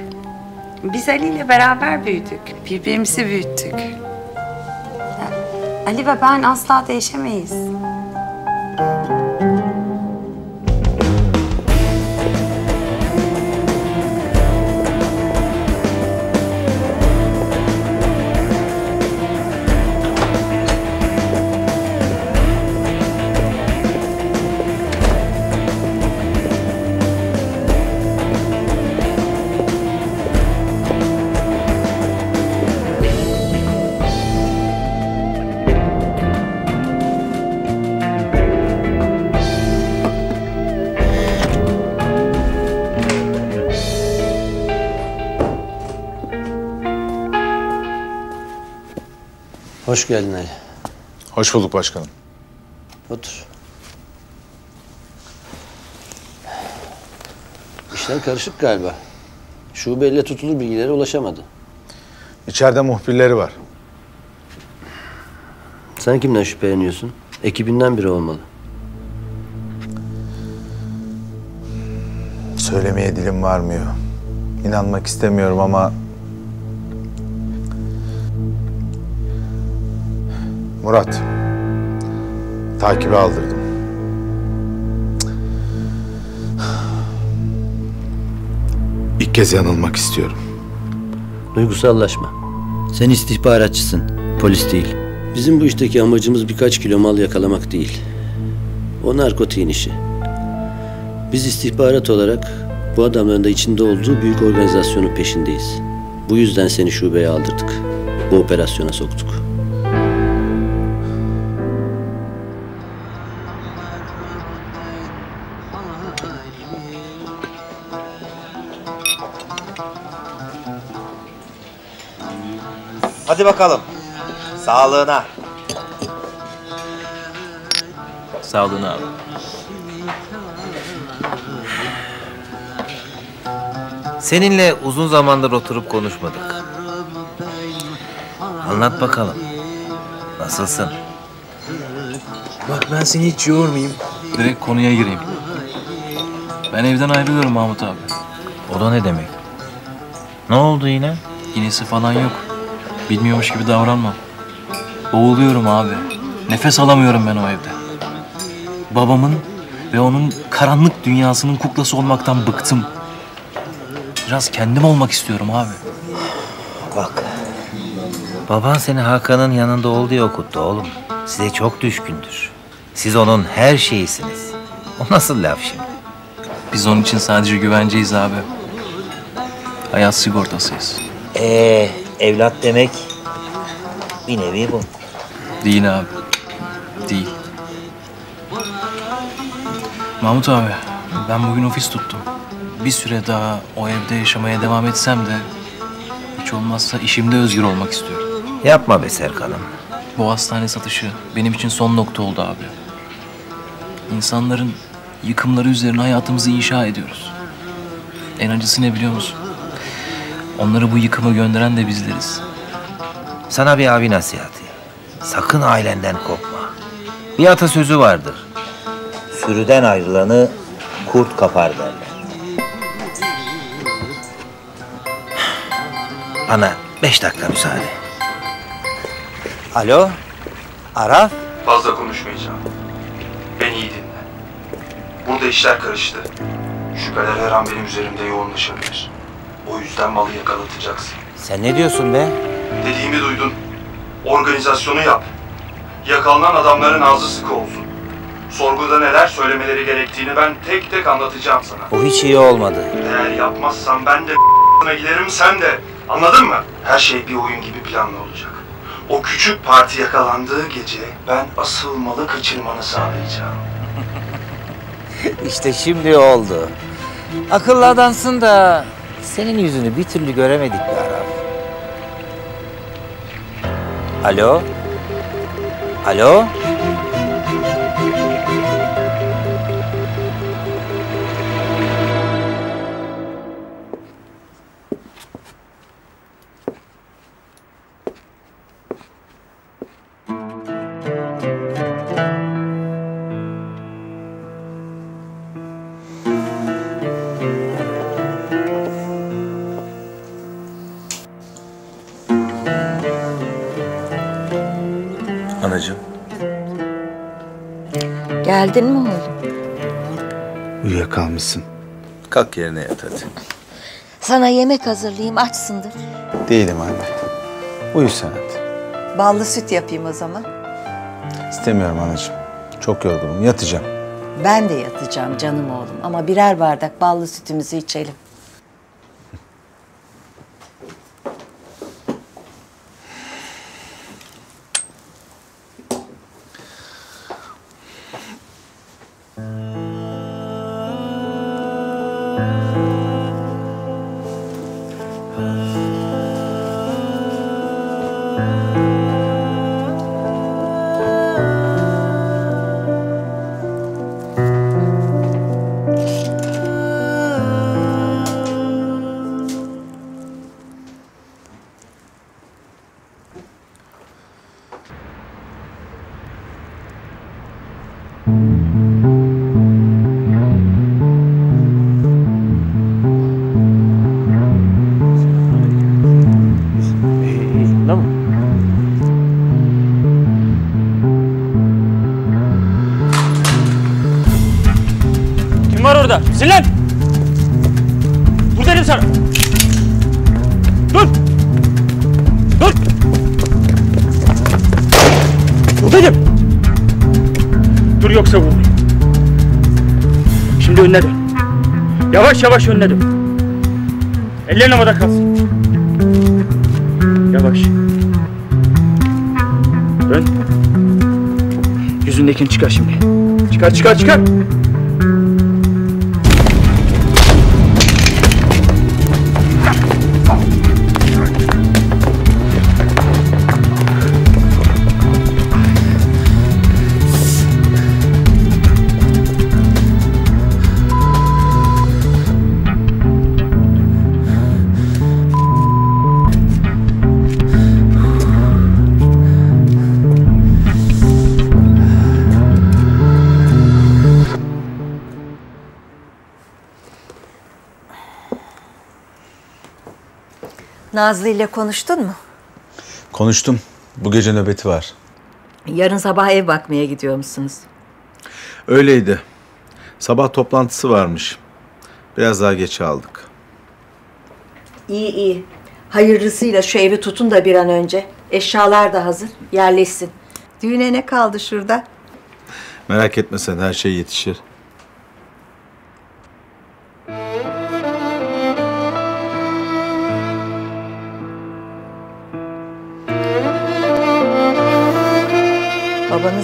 Biz Ali ile beraber büyüdük. Birbirimizi büyüttük. Ya, Ali ve ben asla değişemeyiz. Hoş geldin Ali. Hoş bulduk başkanım. Otur. İşler karışık galiba. Şubeyle tutulur bilgilere ulaşamadı. İçeride muhbirleri var. Sen kimden şüpheleniyorsun? Ekibinden biri olmalı. Söylemeye dilim varmıyor. İnanmak istemiyorum ama... Murat. Takibe aldırdım. İlk kez yanılmak istiyorum. Duygusallaşma. Sen istihbaratçısın, polis değil. Bizim bu işteki amacımız birkaç kilo mal yakalamak değil. O narkotiğin işi. Biz istihbarat olarak bu adamların da içinde olduğu büyük organizasyonun peşindeyiz. Bu yüzden seni şubeye aldırdık. Bu operasyona soktuk. Hadi bakalım. Sağlığına. Sağ olun abi. Seninle uzun zamandır oturup konuşmadık. Anlat bakalım. Nasılsın? Bak ben seni hiç yormayayım. Direkt konuya gireyim. Ben evden ayrılıyorum Mahmut abi. O da ne demek? Ne oldu yine? İnesi falan yok. Bilmiyormuş gibi davranma. Boğuluyorum abi. Nefes alamıyorum ben o evde. Babamın ve onun karanlık dünyasının kuklası olmaktan bıktım. Biraz kendim olmak istiyorum abi. Bak. Baban seni Hakan'ın yanında ol diye okuttu oğlum. Size çok düşkündür. Siz onun her şeyisiniz. O nasıl laf şimdi? Biz onun için sadece güvenceyiz abi. Hayat sigortasıyız. Ee, evlat demek bir nevi bu. Değil abi. Değil. Mahmut abi, ben bugün ofis tuttum. Bir süre daha o evde yaşamaya devam etsem de hiç olmazsa işimde özgür olmak istiyorum. Yapma be Serkan'ım. Bu hastane satışı benim için son nokta oldu abi. İnsanların yıkımları üzerine hayatımızı inşa ediyoruz. En acısı ne biliyor musun? Onları bu yıkıma gönderen de bizleriz. Sana bir abi nasihati. Sakın ailenden kopma. Bir atasözü vardır. Sürüden ayrılanı kurt kapar derler. Bana beş dakika müsaade. Alo? Araf? Fazla konuşmayacağım. Beni iyi dinle. Burada işler karıştı. Şüpheler her an benim üzerimde yoğunlaşabilir. O yüzden malı yakalatacaksın. Sen ne diyorsun be? Dediğimi duydun. Organizasyonu yap. Yakalanan adamların ağzı sıkı olsun. Sorguda neler söylemeleri gerektiğini ben tek tek anlatacağım sana. O hiç iyi olmadı. Eğer yapmazsan ben de giderim sen de. Anladın mı? Her şey bir oyun gibi planlı olacak. O küçük parti yakalandığı gece ben asıl malı kaçırmanı sağlayacağım. *laughs* İşte şimdi oldu. Akıllı adamsın da senin yüzünü bir türlü göremedik be Arap. Alo? Alo? Geldin mi oğlum? uyuyakalmışsın. Kalk yerine yat hadi. Sana yemek hazırlayayım açsındır. Değilim anne. Uyu sen hadi. Ballı süt yapayım o zaman. İstemiyorum anacığım. Çok yorgunum. Yatacağım. Ben de yatacağım canım oğlum ama birer bardak ballı sütümüzü içelim. Yavaş yavaş önüne dön. Ellerin havada kalsın. Yavaş. Dön. Yüzündekini çıkar şimdi. Çıkar çıkar çıkar. Nazlı ile konuştun mu? Konuştum. Bu gece nöbeti var. Yarın sabah ev bakmaya gidiyor musunuz? Öyleydi. Sabah toplantısı varmış. Biraz daha geç aldık. İyi iyi. Hayırlısıyla şu evi tutun da bir an önce. Eşyalar da hazır. Yerleşsin. Düğüne ne kaldı şurada? Merak etme sen her şey yetişir.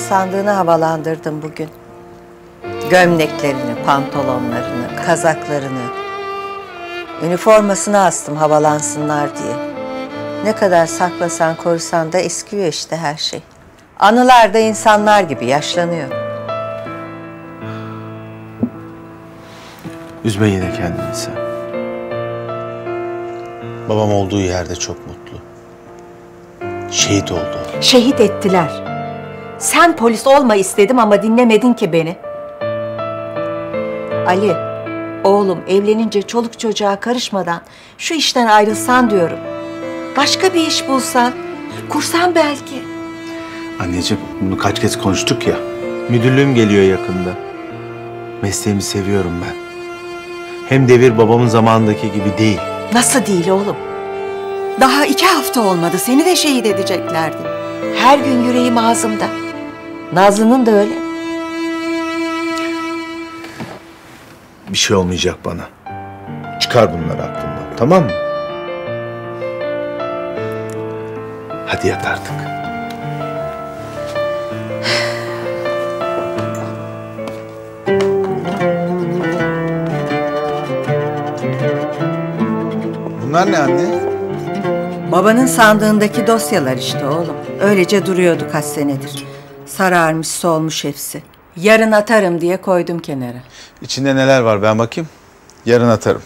Sandığını havalandırdım bugün. Gömleklerini, pantolonlarını, kazaklarını, üniformasını astım havalansınlar diye. Ne kadar saklasan korusan da eskiyor işte her şey. Anılar da insanlar gibi yaşlanıyor. Üzme yine kendini sen. Babam olduğu yerde çok mutlu. Şehit oldu. Şehit ettiler. Sen polis olma istedim ama dinlemedin ki beni. Ali, oğlum evlenince çoluk çocuğa karışmadan şu işten ayrılsan diyorum. Başka bir iş bulsan, kursan belki. Anneciğim bunu kaç kez konuştuk ya. Müdürlüğüm geliyor yakında. Mesleğimi seviyorum ben. Hem devir babamın zamanındaki gibi değil. Nasıl değil oğlum? Daha iki hafta olmadı seni de şehit edeceklerdi. Her gün yüreğim ağzımda. Nazlı'nın da öyle. Bir şey olmayacak bana. Çıkar bunları aklından tamam mı? Hadi yat artık. Bunlar ne anne? Babanın sandığındaki dosyalar işte oğlum. Öylece duruyordu kaç senedir. Sararmış solmuş hepsi. Yarın atarım diye koydum kenara. İçinde neler var ben bakayım. Yarın atarım.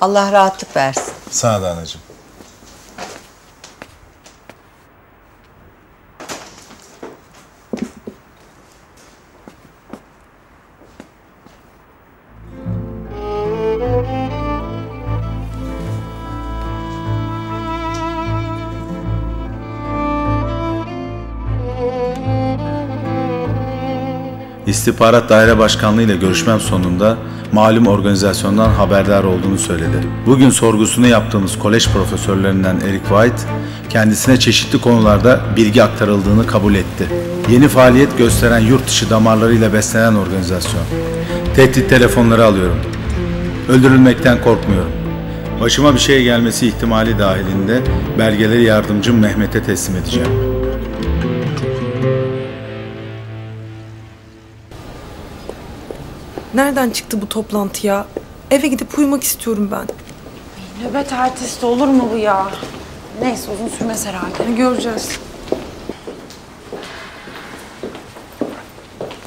Allah rahatlık versin. Sağ ol anacığım. İstihbarat Daire Başkanlığı ile görüşmem sonunda malum organizasyondan haberdar olduğunu söyledi. Bugün sorgusunu yaptığımız kolej profesörlerinden Eric White, kendisine çeşitli konularda bilgi aktarıldığını kabul etti. Yeni faaliyet gösteren yurt dışı damarlarıyla beslenen organizasyon. Tehdit telefonları alıyorum. Öldürülmekten korkmuyorum. Başıma bir şey gelmesi ihtimali dahilinde belgeleri yardımcım Mehmet'e teslim edeceğim. Nereden çıktı bu toplantı ya? Eve gidip uyumak istiyorum ben. Nöbet artisti olur mu bu ya? Neyse uzun sürmez herhalde. Göreceğiz.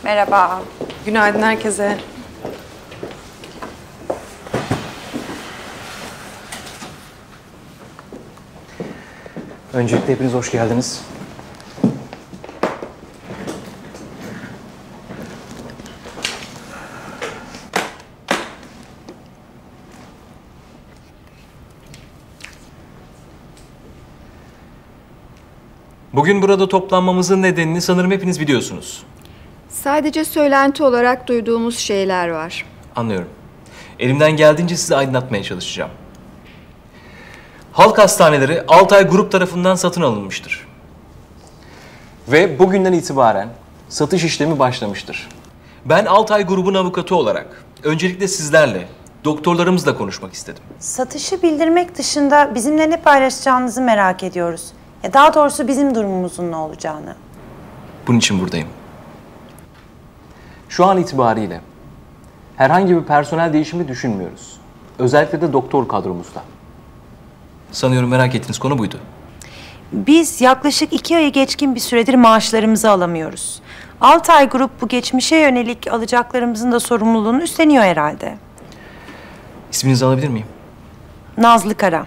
Merhaba. Günaydın herkese. Öncelikle hepiniz hoş geldiniz. Bugün burada toplanmamızın nedenini sanırım hepiniz biliyorsunuz. Sadece söylenti olarak duyduğumuz şeyler var. Anlıyorum. Elimden geldiğince sizi aydınlatmaya çalışacağım. Halk hastaneleri Altay Grup tarafından satın alınmıştır. Ve bugünden itibaren satış işlemi başlamıştır. Ben Altay Grubun avukatı olarak öncelikle sizlerle, doktorlarımızla konuşmak istedim. Satışı bildirmek dışında bizimle ne paylaşacağınızı merak ediyoruz. Ya daha doğrusu bizim durumumuzun ne olacağını. Bunun için buradayım. Şu an itibariyle herhangi bir personel değişimi düşünmüyoruz. Özellikle de doktor kadromuzda. Sanıyorum merak ettiğiniz konu buydu. Biz yaklaşık iki ayı geçkin bir süredir maaşlarımızı alamıyoruz. Altay Grup bu geçmişe yönelik alacaklarımızın da sorumluluğunu üstleniyor herhalde. İsminizi alabilir miyim? Nazlı Kara,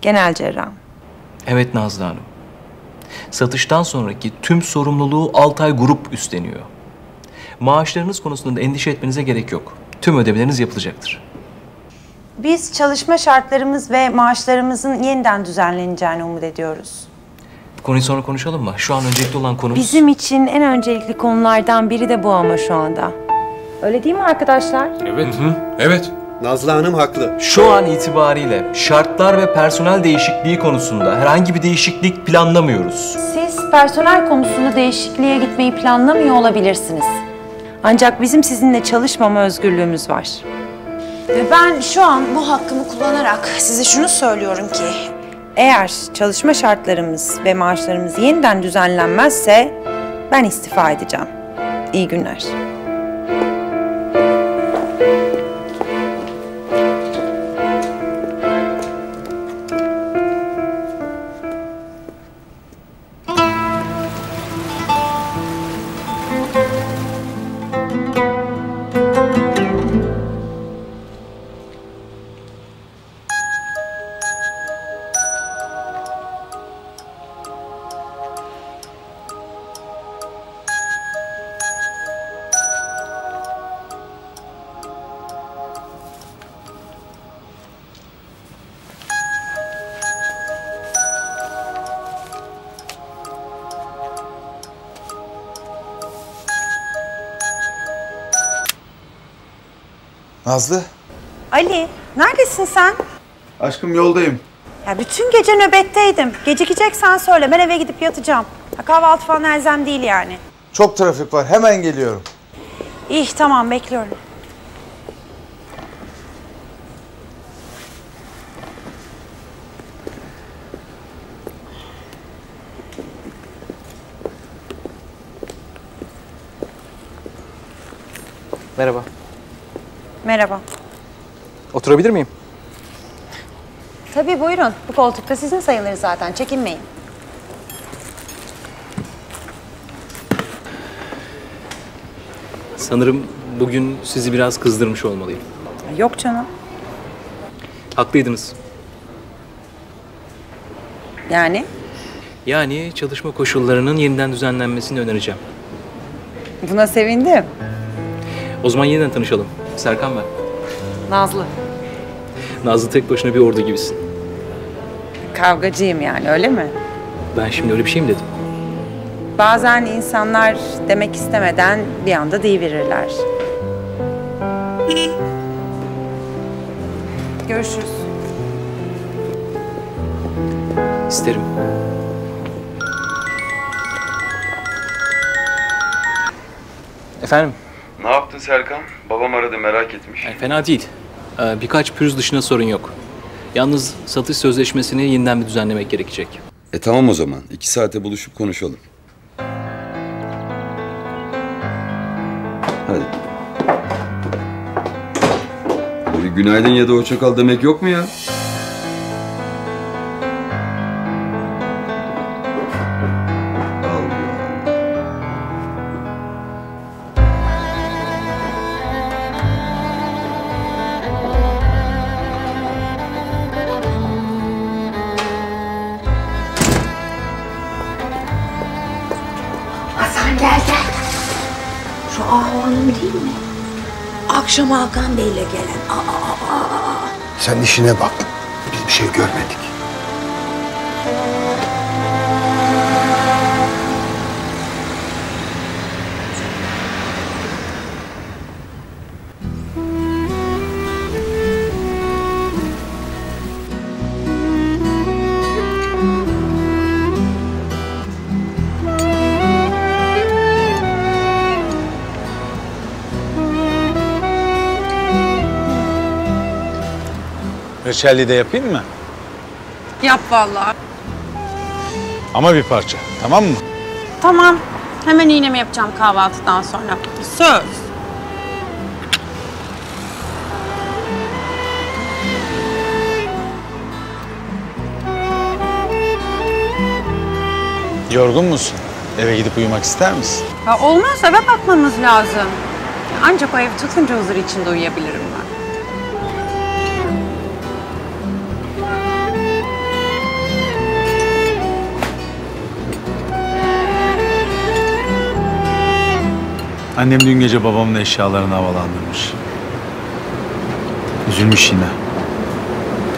genel cerrah. Evet Nazlı Hanım. Satıştan sonraki tüm sorumluluğu Altay Grup üstleniyor. Maaşlarınız konusunda da endişe etmenize gerek yok. Tüm ödemeleriniz yapılacaktır. Biz çalışma şartlarımız ve maaşlarımızın yeniden düzenleneceğini umut ediyoruz. Bu konuyu sonra konuşalım mı? Şu an öncelikli olan konumuz... Bizim için en öncelikli konulardan biri de bu ama şu anda. Öyle değil mi arkadaşlar? Evet. Evet. Nazlı Hanım haklı. Şu an itibariyle şartlar ve personel değişikliği konusunda herhangi bir değişiklik planlamıyoruz. Siz personel konusunda değişikliğe gitmeyi planlamıyor olabilirsiniz. Ancak bizim sizinle çalışmama özgürlüğümüz var. Ve ben şu an bu hakkımı kullanarak size şunu söylüyorum ki... Eğer çalışma şartlarımız ve maaşlarımız yeniden düzenlenmezse ben istifa edeceğim. İyi günler. Nazlı. Ali, neredesin sen? Aşkım yoldayım. Ya bütün gece nöbetteydim. Gecikeceksen söyle, ben eve gidip yatacağım. Ya kahvaltı falan elzem değil yani. Çok trafik var. Hemen geliyorum. İyi tamam bekliyorum. Merhaba. Merhaba. Oturabilir miyim? Tabii buyurun. Bu koltukta sizin sayılır zaten. Çekinmeyin. Sanırım bugün sizi biraz kızdırmış olmalıyım. Yok canım. Haklıydınız. Yani? Yani çalışma koşullarının yeniden düzenlenmesini önereceğim. Buna sevindim. O zaman yeniden tanışalım. Serkan ben. Nazlı. Nazlı tek başına bir ordu gibisin. Kavgacıyım yani öyle mi? Ben şimdi öyle bir şey mi dedim? Bazen insanlar demek istemeden bir anda deyiverirler. Görüşürüz. İsterim. Efendim? Ne yaptın Serkan? Babam aradı merak etmiş. Yani fena değil. Ee, birkaç pürüz dışında sorun yok. Yalnız satış sözleşmesini yeniden bir düzenlemek gerekecek. E tamam o zaman. İki saate buluşup konuşalım. Hadi. Böyle günaydın ya da hoşça kal demek yok mu ya? Hakan Bey'le gelen. Aa, aa, aa. Sen işine bak. Biz bir şey görmedik. Reçelli de yapayım mı? Yap vallahi. Ama bir parça. Tamam mı? Tamam. Hemen iğnemi yapacağım kahvaltıdan sonra. Söz. Yorgun musun? Eve gidip uyumak ister misin? Ha, olmaz eve bakmamız lazım. Ancak o evi tutunca huzur içinde uyuyabilirim Annem dün gece babamın eşyalarını havalandırmış. Üzülmüş yine.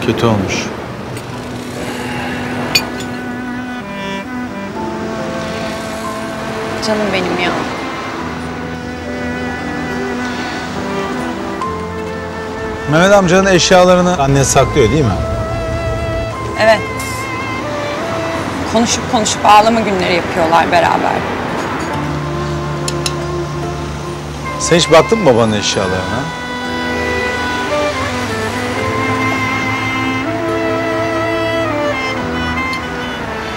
Kötü olmuş. Canım benim ya. Mehmet amcanın eşyalarını annen saklıyor değil mi? Evet. Konuşup konuşup ağlama günleri yapıyorlar beraber. Sen hiç baktın mı babanın eşyalarına?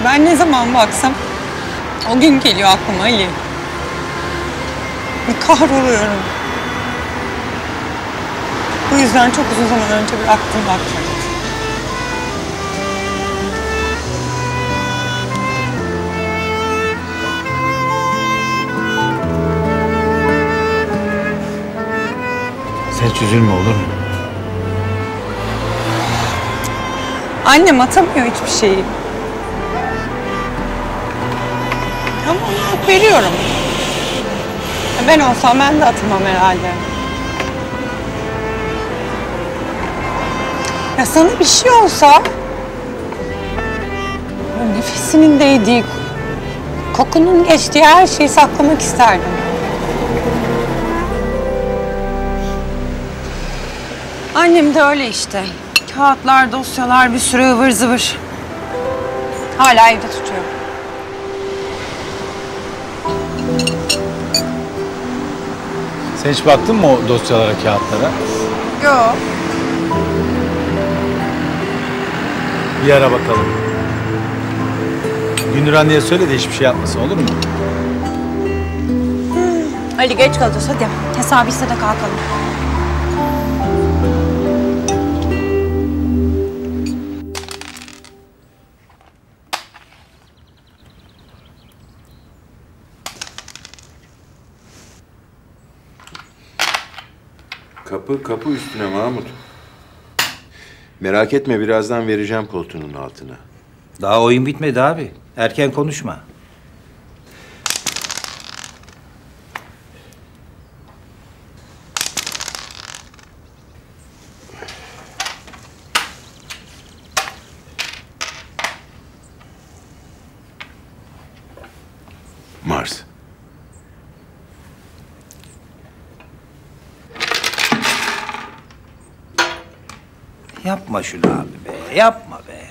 Ben ne zaman baksam o gün geliyor aklıma Ali. Bir kahroluyorum. Bu yüzden çok uzun zaman önce bıraktım bakmayı. Sen hiç üzülme olur mu? Annem atamıyor hiçbir şeyi. Ama ona hak veriyorum. Ben olsam ben de atamam herhalde. Ya sana bir şey olsa... Nefesinin değdiği, kokunun geçtiği her şeyi saklamak isterdim. Annem de öyle işte. Kağıtlar, dosyalar, bir sürü ıvır zıvır. Hala evde tutuyor. Sen hiç baktın mı o dosyalara, kağıtlara? Yok. Bir ara bakalım. Gündür anneye söyle de hiçbir şey yapmasın olur mu? Ali geç kalacağız hadi. Hesabı iste de kalkalım. Kapı kapı üstüne Mahmut. Merak etme birazdan vereceğim koltuğunun altına. Daha oyun bitmedi abi. Erken konuşma. Mars. Yapma şunu abi be. Yapma be.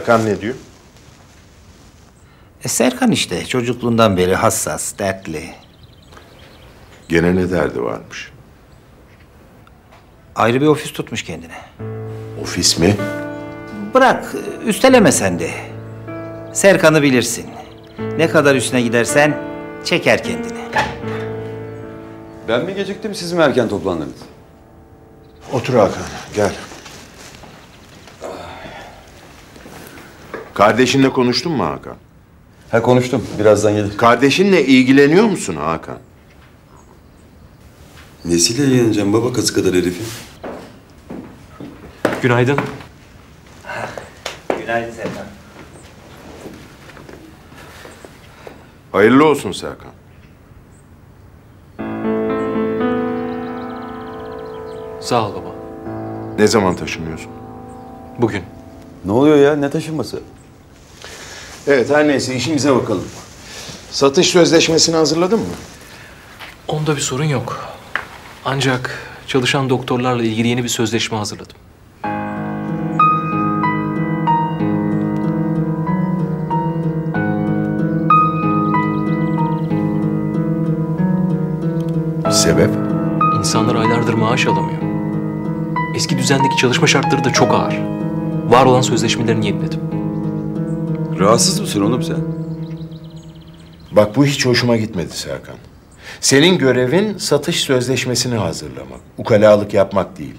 Serkan ne diyor? E Serkan işte çocukluğundan beri hassas, dertli. Gene ne derdi varmış? Ayrı bir ofis tutmuş kendine. Ofis mi? Bırak, üsteleme sen de. Serkan'ı bilirsin. Ne kadar üstüne gidersen çeker kendini. Ben mi geciktim siz mi erken toplandınız? Otur Hakan, gel. Kardeşinle konuştun mu Hakan? Ha konuştum. Birazdan gelir. Kardeşinle ilgileniyor musun Hakan? Nesiyle ilgileneceğim baba kazı kadar herifin? Günaydın. Günaydın Serkan. Hayırlı olsun Serkan. Sağ ol baba. Ne zaman taşınıyorsun? Bugün. Ne oluyor ya? Ne taşınması? Evet her neyse işimize bakalım. Satış sözleşmesini hazırladın mı? Onda bir sorun yok. Ancak çalışan doktorlarla ilgili yeni bir sözleşme hazırladım. Sebep? İnsanlar aylardır maaş alamıyor. Eski düzendeki çalışma şartları da çok ağır. Var olan sözleşmelerini yeniledim. Rahatsız mısın oğlum sen? Bak bu hiç hoşuma gitmedi Serkan. Senin görevin satış sözleşmesini hazırlamak. Ukalalık yapmak değil.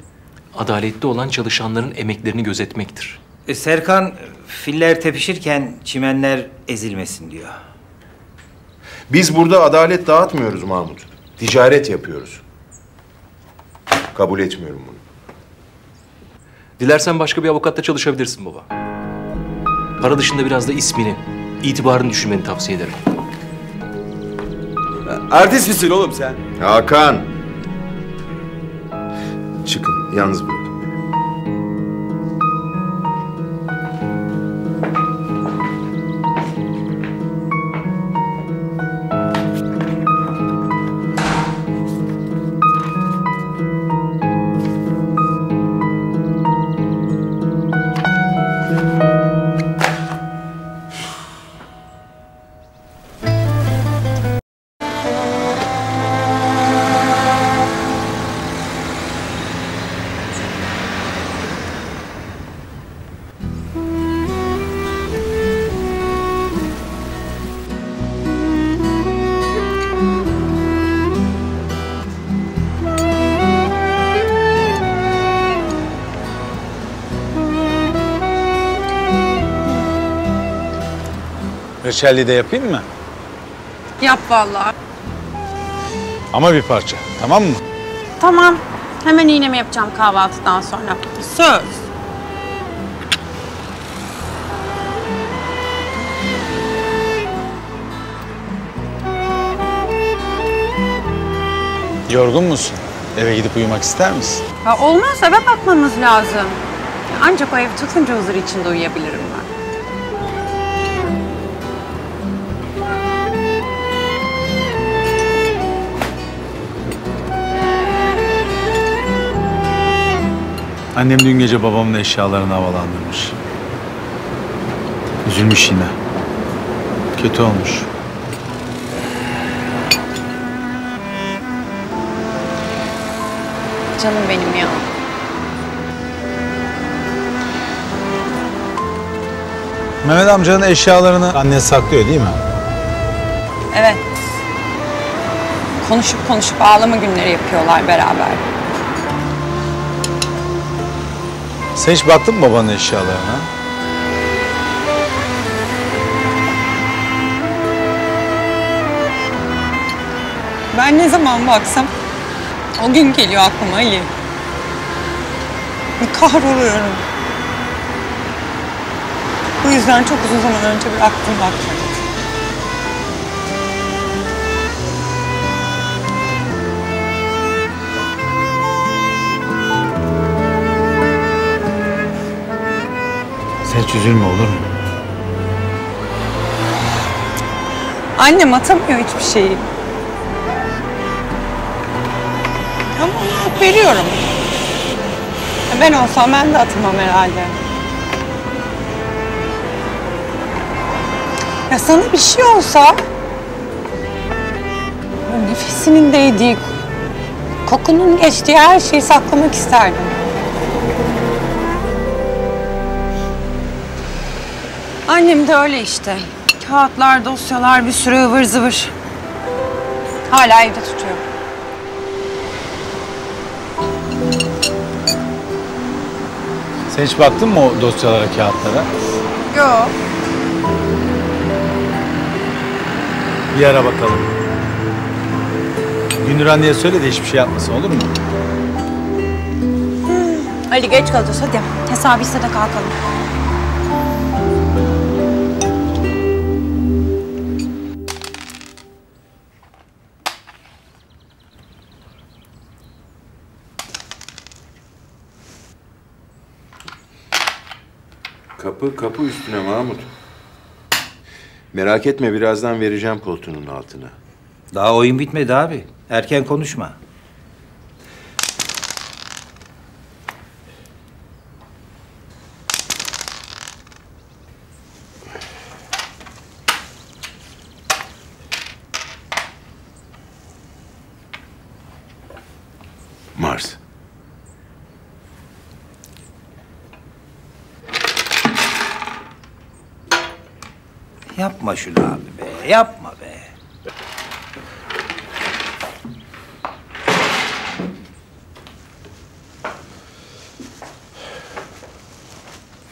Adaletli olan çalışanların emeklerini gözetmektir. E Serkan, filler tepişirken çimenler ezilmesin diyor. Biz burada adalet dağıtmıyoruz Mahmut. Ticaret yapıyoruz. Kabul etmiyorum bunu. Dilersen başka bir avukatla çalışabilirsin baba. Para dışında biraz da ismini, itibarını düşünmeni tavsiye ederim. Artist misin oğlum sen? Hakan! Çıkın, yalnız bırakın. Reçelli de yapayım mı? Yap vallahi. Ama bir parça, tamam mı? Tamam. Hemen iğnemi yapacağım kahvaltıdan sonra. Söz. Yorgun musun? Eve gidip uyumak ister misin? Ya olmaz eve bakmamız lazım. Ancak o ev tutunca huzur içinde uyuyabilirim Annem dün gece babamın eşyalarını havalandırmış. Üzülmüş yine. Kötü olmuş. Canım benim ya. Mehmet amcanın eşyalarını annesi saklıyor değil mi? Evet. Konuşup konuşup ağlama günleri yapıyorlar beraber. Sen hiç baktın mı babanın eşyalarına? Ben ne zaman baksam o gün geliyor aklıma Ali. Bir kahroluyorum. Bu yüzden çok uzun zaman önce bıraktım bakmayı. Sen hiç üzülme olur mu? Annem atamıyor hiçbir şeyi. Ama ona hak veriyorum. Ben olsam ben de atamam herhalde. Ya sana bir şey olsa... Nefesinin değdiği, kokunun geçtiği her şeyi saklamak isterdim. Annem de öyle işte. Kağıtlar, dosyalar, bir sürü ıvır zıvır. Hala evde tutuyor. Sen hiç baktın mı o dosyalara, kağıtlara? Yok. Bir ara bakalım. Gündür anneye söyle de hiçbir şey yapmasın olur mu? Ali geç kalacağız hadi. Hesabı iste de kalkalım. Kapı kapı üstüne Mahmut. Merak etme birazdan vereceğim koltuğunun altına. Daha oyun bitmedi abi. Erken konuşma. Yapma şunu abi be. Yapma be.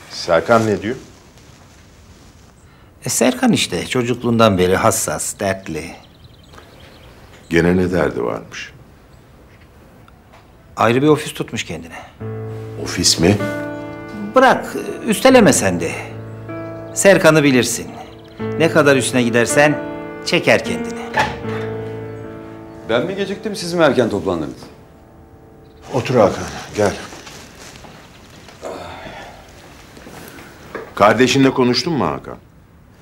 Serkan ne diyor? E Serkan işte çocukluğundan beri hassas, dertli. Gene ne derdi varmış? Ayrı bir ofis tutmuş kendine. Ofis mi? Bırak, üsteleme sen de. Serkan'ı bilirsin. Ne kadar üstüne gidersen çeker kendini. Ben mi geciktim siz mi erken toplandınız? Otur Hakan, gel. Kardeşinle konuştun mu Hakan?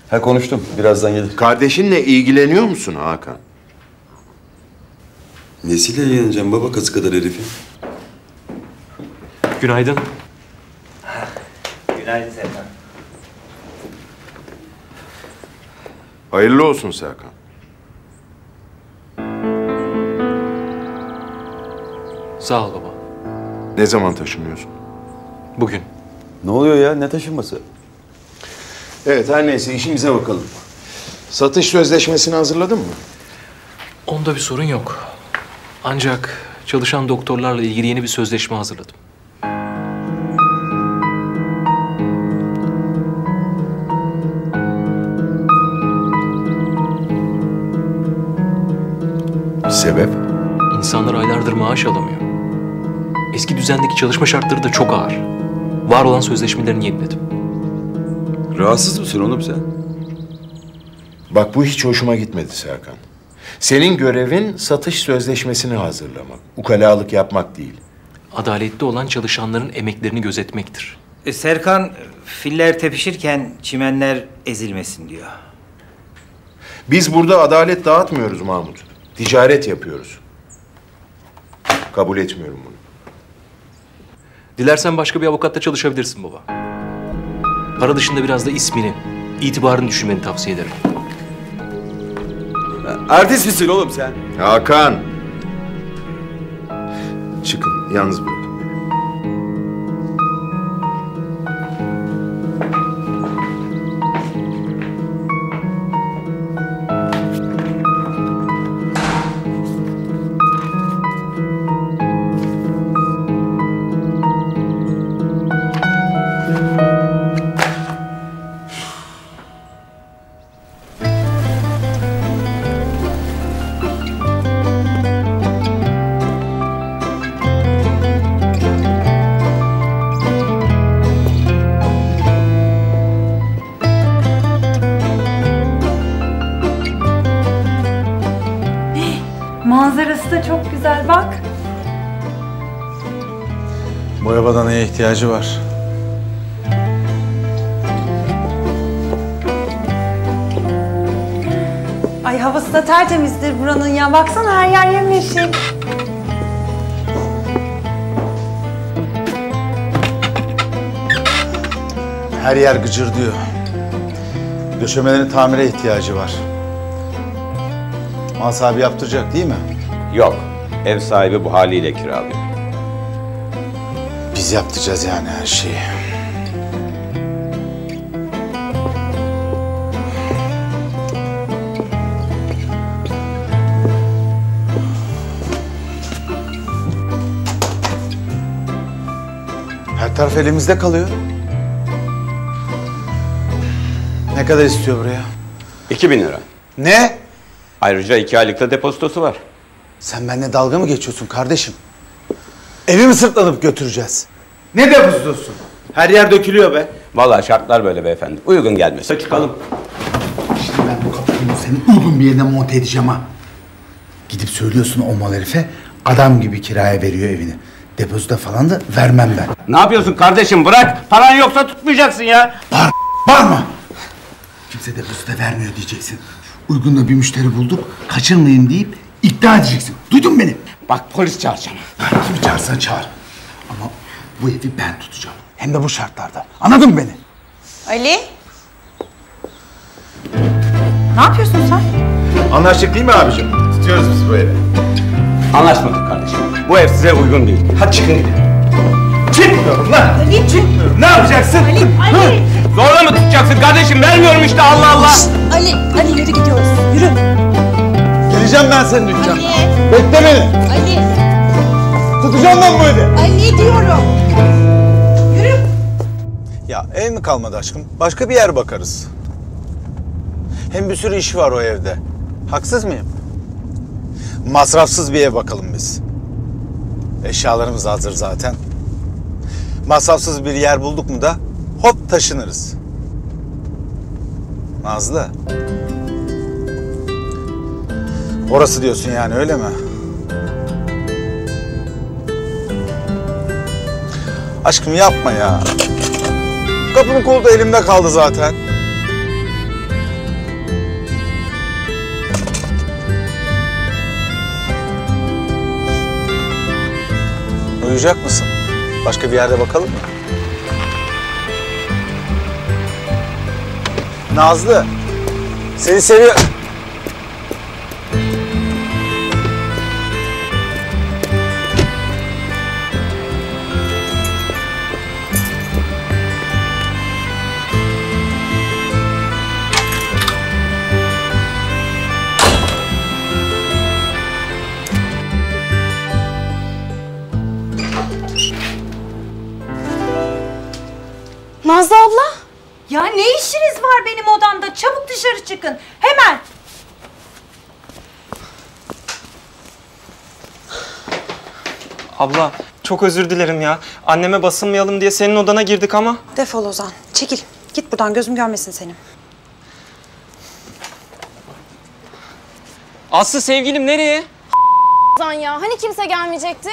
Ha konuştum. Birazdan gelir. Kardeşinle ilgileniyor musun Hakan? Nesiyle ilgileneceğim baba kızı kadar herifin? Günaydın. Günaydın Serkan. Hayırlı olsun Serkan. Sağ ol baba. Ne zaman taşınıyorsun? Bugün. Ne oluyor ya? Ne taşınması? Evet her neyse işimize bakalım. Satış sözleşmesini hazırladın mı? Onda bir sorun yok. Ancak çalışan doktorlarla ilgili yeni bir sözleşme hazırladım. Sebep? İnsanlar aylardır maaş alamıyor. Eski düzendeki çalışma şartları da çok ağır. Var olan sözleşmelerini yeniledim. Rahatsız mısın oğlum sen? Bak bu hiç hoşuma gitmedi Serkan. Senin görevin satış sözleşmesini hazırlamak. Ukalalık yapmak değil. Adaletli olan çalışanların emeklerini gözetmektir. E, Serkan, filler tepişirken çimenler ezilmesin diyor. Biz burada adalet dağıtmıyoruz Mahmut. Ticaret yapıyoruz. Kabul etmiyorum bunu. Dilersen başka bir avukatla çalışabilirsin baba. Para dışında biraz da ismini, itibarını düşünmeni tavsiye ederim. Artist misin oğlum sen? Hakan. Çıkın, yalnız bırakın. İhtiyacı var. Ay havası da tertemizdir buranın ya. Baksana her yer yemyeşil. Her yer gıcır diyor. Döşemelerin tamire ihtiyacı var. Mal sahibi yaptıracak değil mi? Yok. Ev sahibi bu haliyle kiralıyor. Biz yaptıracağız yani her şeyi. Her taraf elimizde kalıyor. Ne kadar istiyor buraya? 2000 lira. Ne? Ayrıca iki aylık da depozitosu var. Sen benimle dalga mı geçiyorsun kardeşim? Evi mi sırtlanıp götüreceğiz? Ne depozitosu? Her yer dökülüyor be. Vallahi şartlar böyle beyefendi. Uygun gelmiyorsa çıkalım. Şimdi ben bu kapıyı seni uygun bir yerine monte edeceğim ha. Gidip söylüyorsun o mal herife adam gibi kiraya veriyor evini. Depozito falan da vermem ben. Ne yapıyorsun kardeşim bırak. Paran yoksa tutmayacaksın ya. Bağır, bağırma. Kimse depozito vermiyor diyeceksin. Uygun da bir müşteri bulduk, kaçırmayayım deyip ikna edeceksin. Duydun beni? Bak polis çağıracağım. Kimi çağırsan çağır. Bu evi ben tutacağım. Hem de bu şartlarda. Anladın mı beni? Ali. Ne yapıyorsun sen? Anlaştık değil mi abicim? Tutuyoruz biz bu evi. Anlaşmadık kardeşim. Bu ev size uygun değil. Hadi çıkın gidin. Çıkmıyorum lan. Ali Çıkmıyorum. Ne yapacaksın? Ali, Ali. Zorla mı tutacaksın kardeşim? Vermiyorum işte Allah Allah. Ali, Ali yürü gidiyoruz. Yürü. Geleceğim ben senin dükkana. Ali. Bekle beni. Ali. Tutacağım ben bu evi. Ali diyorum. Yürü. Ya ev mi kalmadı aşkım? Başka bir yer bakarız. Hem bir sürü iş var o evde. Haksız mıyım? Masrafsız bir ev bakalım biz. Eşyalarımız hazır zaten. Masrafsız bir yer bulduk mu da hop taşınırız. Nazlı. Orası diyorsun yani öyle mi? Aşkım yapma ya. Kapının kolu da elimde kaldı zaten. Uyuyacak mısın? Başka bir yerde bakalım mı? Nazlı. Seni seviyor. Çok özür dilerim ya. Anneme basılmayalım diye senin odana girdik ama. Defol Ozan. Çekil. Git buradan gözüm görmesin seni. Aslı sevgilim nereye? Ozan ya hani kimse gelmeyecekti?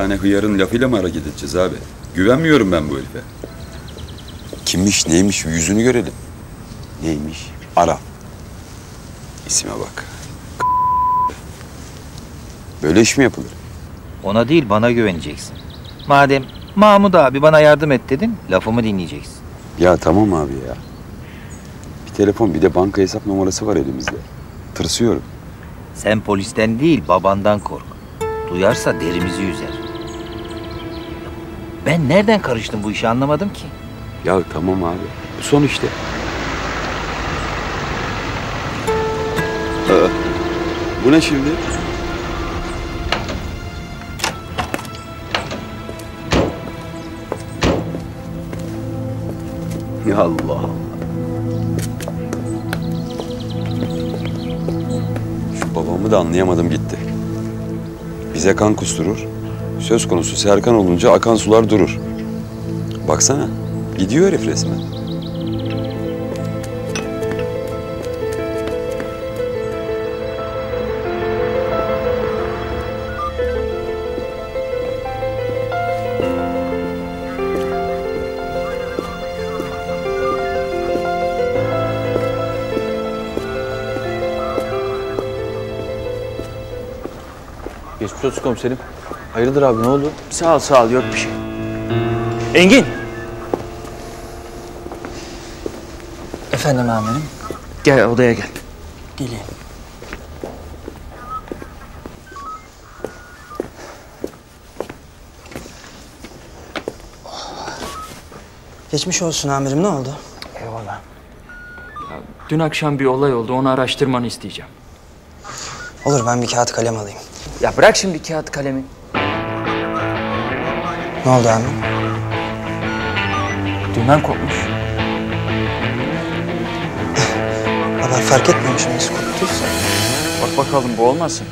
Tane hıyarın lafıyla mı hareket edeceğiz abi? Güvenmiyorum ben bu herife. Kimmiş, neymiş yüzünü görelim. Neymiş? Ara. İsime bak. Böyle iş mi yapılır? Ona değil bana güveneceksin. Madem Mahmut abi bana yardım et dedin, lafımı dinleyeceksin. Ya tamam abi ya. Bir telefon bir de banka hesap numarası var elimizde. Tırsıyorum. Sen polisten değil babandan kork. Duyarsa derimizi yüzer. Ben nereden karıştım bu işi anlamadım ki. Ya tamam abi. Son işte. Aa, bu ne şimdi? Ya Allah Allah. Şu babamı da anlayamadım gitti. Bize kan kusturur. Söz konusu Serkan olunca akan sular durur. Baksana. Gidiyor herif resmen. Geçmiş olsun komiserim. Hayırdır abi ne oldu? Sağ ol sağ ol yok bir şey. Engin. Efendim amirim. Gel odaya gel. Geleyim. Geçmiş olsun amirim ne oldu? Eyvallah. Dün akşam bir olay oldu onu araştırmanı isteyeceğim. Olur ben bir kağıt kalem alayım. Ya bırak şimdi kağıt kalemi. Ne oldu amirim? Dümen kopmuş. *laughs* Ben fark etmemişim nasıl koptuysa. Bak bakalım bu olmasın.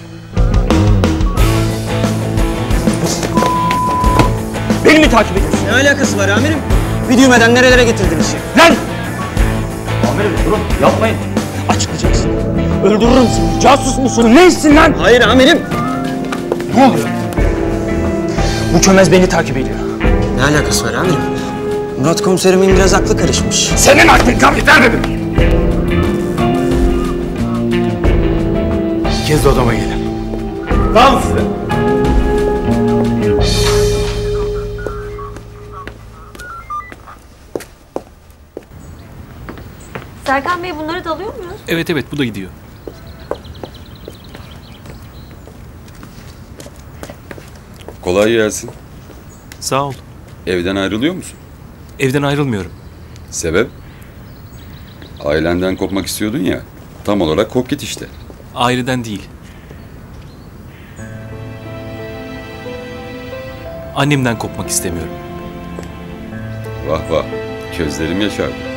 Beni mi takip ediyorsun? Ne alakası var amirim? Bir düğmeden nerelere getirdin işi? Lan! Amirim durun yapmayın. Açıklayacaksın. Öldürürüm seni. Casus musun? Neysin lan? Hayır amirim. Ne oluyor? Bu çömez beni takip ediyor. Ne alakası var amirim? Murat komiserimin biraz aklı karışmış. Senin aklın kapiter mi? İkiniz de odama gelin. Tamam size. Serkan Bey bunları da alıyor muyuz? Evet evet bu da gidiyor. Kolay gelsin. Sağ ol. Evden ayrılıyor musun? Evden ayrılmıyorum. Sebep? Ailenden kopmak istiyordun ya. Tam olarak kop git işte. Aileden değil. Annemden kopmak istemiyorum. Vah vah. Gözlerim yaşardı.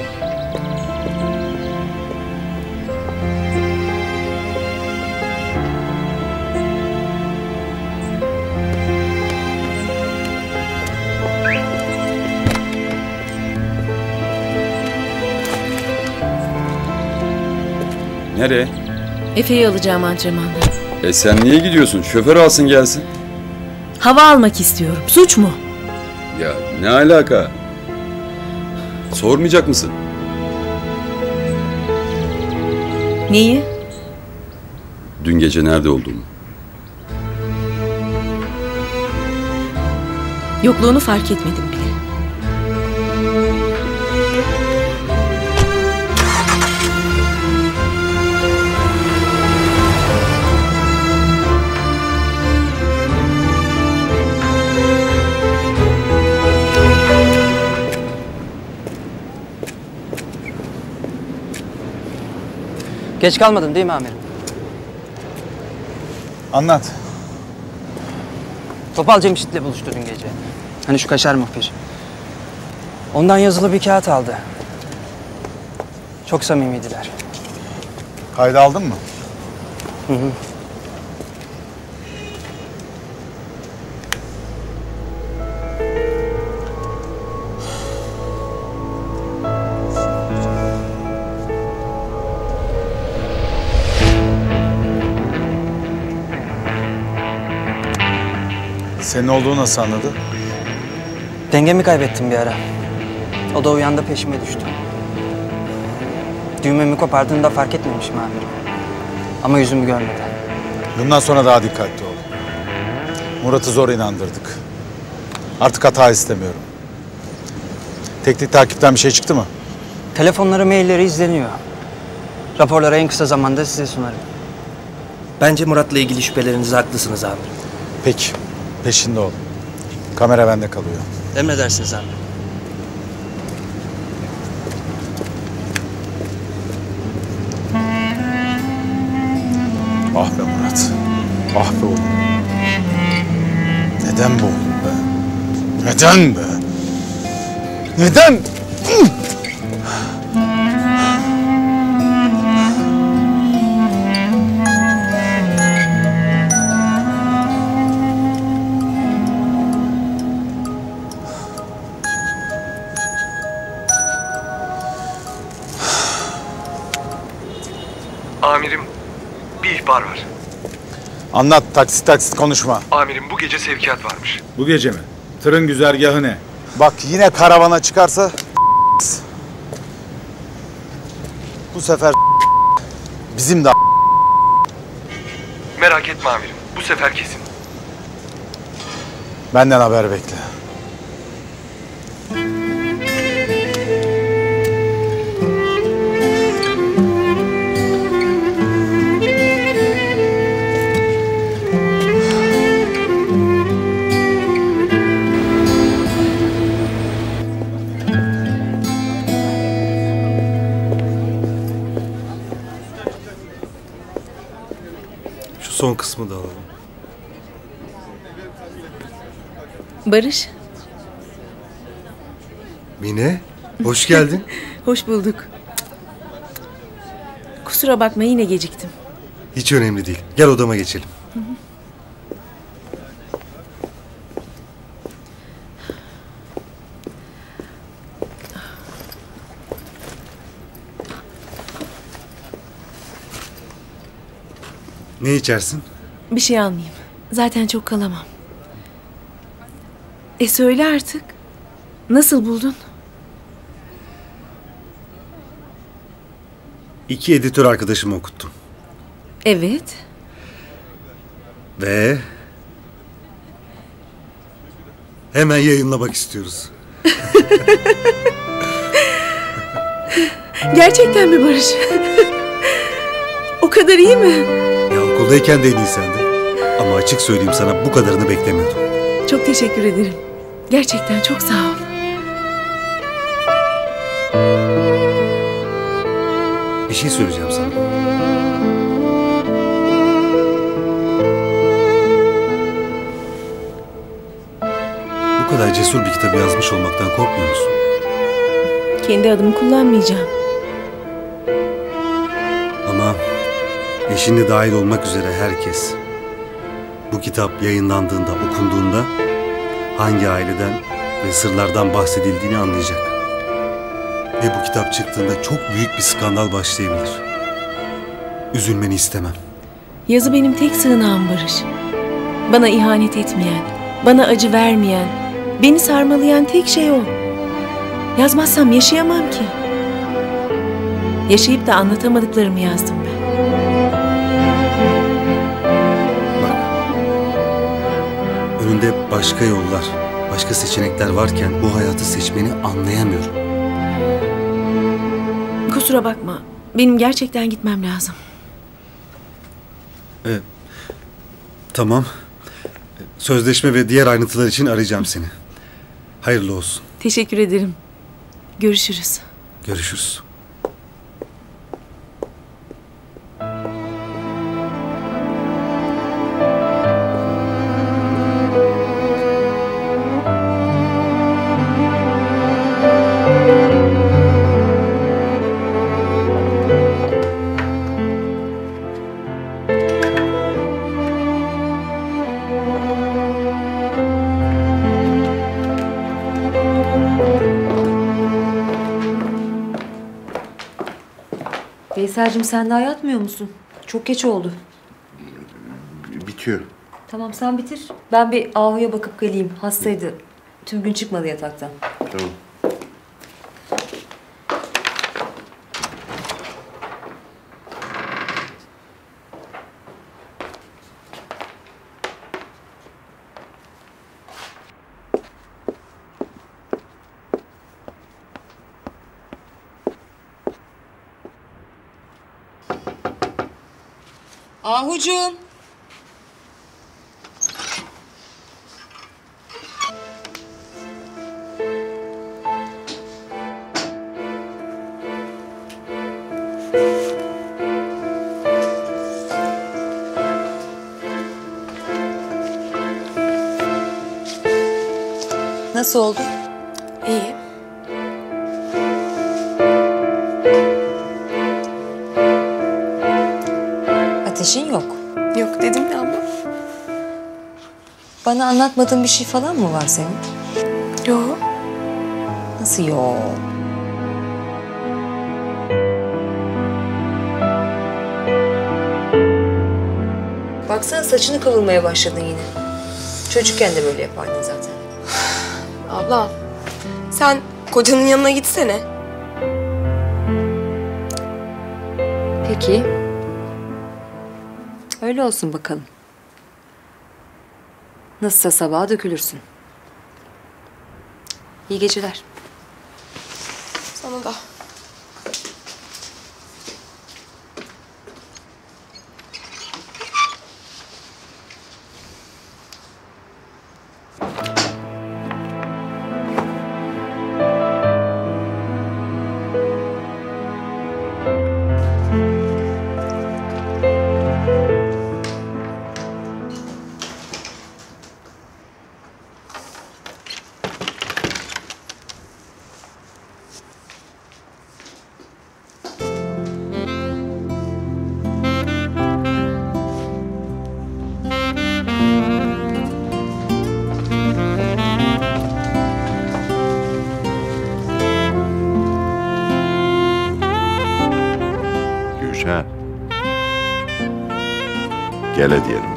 Nereye? Efe'yi alacağım antrenmanda. E sen niye gidiyorsun? Şoför alsın gelsin. Hava almak istiyorum. Suç mu? Ya ne alaka? Sormayacak mısın? Neyi? Dün gece nerede olduğumu. Yokluğunu fark etmedim bile. Geç kalmadın değil mi amirim? Anlat. Topal Cemşit'le buluştu dün gece. Hani şu kaşar muhbir. Ondan yazılı bir kağıt aldı. Çok samimiydiler. Kayda aldın mı? Hı hı. Senin olduğunu nasıl anladı? Dengemi kaybettim bir ara. O da uyandı peşime düştü. Düğmemi kopardığında fark etmemişim amirim. Ama yüzümü görmedi. Bundan sonra daha dikkatli ol. Murat'ı zor inandırdık. Artık hata istemiyorum. Teknik takipten bir şey çıktı mı? Telefonları, mailleri izleniyor. Raporları en kısa zamanda size sunarım. Bence Murat'la ilgili şüphelerinizde haklısınız amirim. Peki. Peşinde ol. Kamera bende kalıyor. Emredersiniz amirim. Ah be Murat. Ah be oğlum. Neden bu oğlum be? Neden be? Neden? Anlat taksit taksit konuşma. Amirim bu gece sevkiyat varmış. Bu gece mi? Tırın güzergahı ne? Bak yine karavana çıkarsa bu sefer bizim de Merak etme amirim, bu sefer kesin. benden haber bekle. Son kısmı da alalım. Barış, Mine, hoş geldin. *laughs* hoş bulduk. Kusura bakma yine geciktim. Hiç önemli değil. Gel odama geçelim. İçersin? Bir şey almayayım. Zaten çok kalamam. E söyle artık. Nasıl buldun? İki editör arkadaşımı okuttum. Evet. Ve... Hemen yayınlamak istiyoruz. Gerçekten mi Barış? o kadar iyi mi? Ya okuldayken de en iyi sendin. Ama açık söyleyeyim sana bu kadarını beklemiyordum. Çok teşekkür ederim. Gerçekten çok sağ ol. Bir şey söyleyeceğim sana. Bu kadar cesur bir kitabı yazmış olmaktan korkmuyor musun? Kendi adımı kullanmayacağım. Eşin de dahil olmak üzere herkes bu kitap yayınlandığında, okunduğunda hangi aileden ve sırlardan bahsedildiğini anlayacak. Ve bu kitap çıktığında çok büyük bir skandal başlayabilir. Üzülmeni istemem. Yazı benim tek sığınağım Barış. Bana ihanet etmeyen, bana acı vermeyen, beni sarmalayan tek şey o. Yazmazsam yaşayamam ki. Yaşayıp da anlatamadıklarımı yazdım başka yollar, başka seçenekler varken bu hayatı seçmeni anlayamıyorum. Kusura bakma. Benim gerçekten gitmem lazım. Ee, tamam. Sözleşme ve diğer ayrıntılar için arayacağım seni. Hayırlı olsun. Teşekkür ederim. Görüşürüz. Görüşürüz. Veysel'cim sen daha yatmıyor musun? Çok geç oldu. Bitiyor. Tamam sen bitir. Ben bir Ahu'ya bakıp geleyim. Hastaydı. Tüm gün çıkmadı yataktan. Tamam. Ahucuğum. Nasıl oldu? Bana anlatmadığın bir şey falan mı var senin? Yok. Nasıl yok? Baksana saçını kavurmaya başladın yine. Çocukken de böyle yapardın zaten. *sighs* Abla sen kocanın yanına gitsene. Peki. Öyle olsun bakalım. Nasılsa sabaha dökülürsün. İyi geceler. Sana da. Gele diyelim.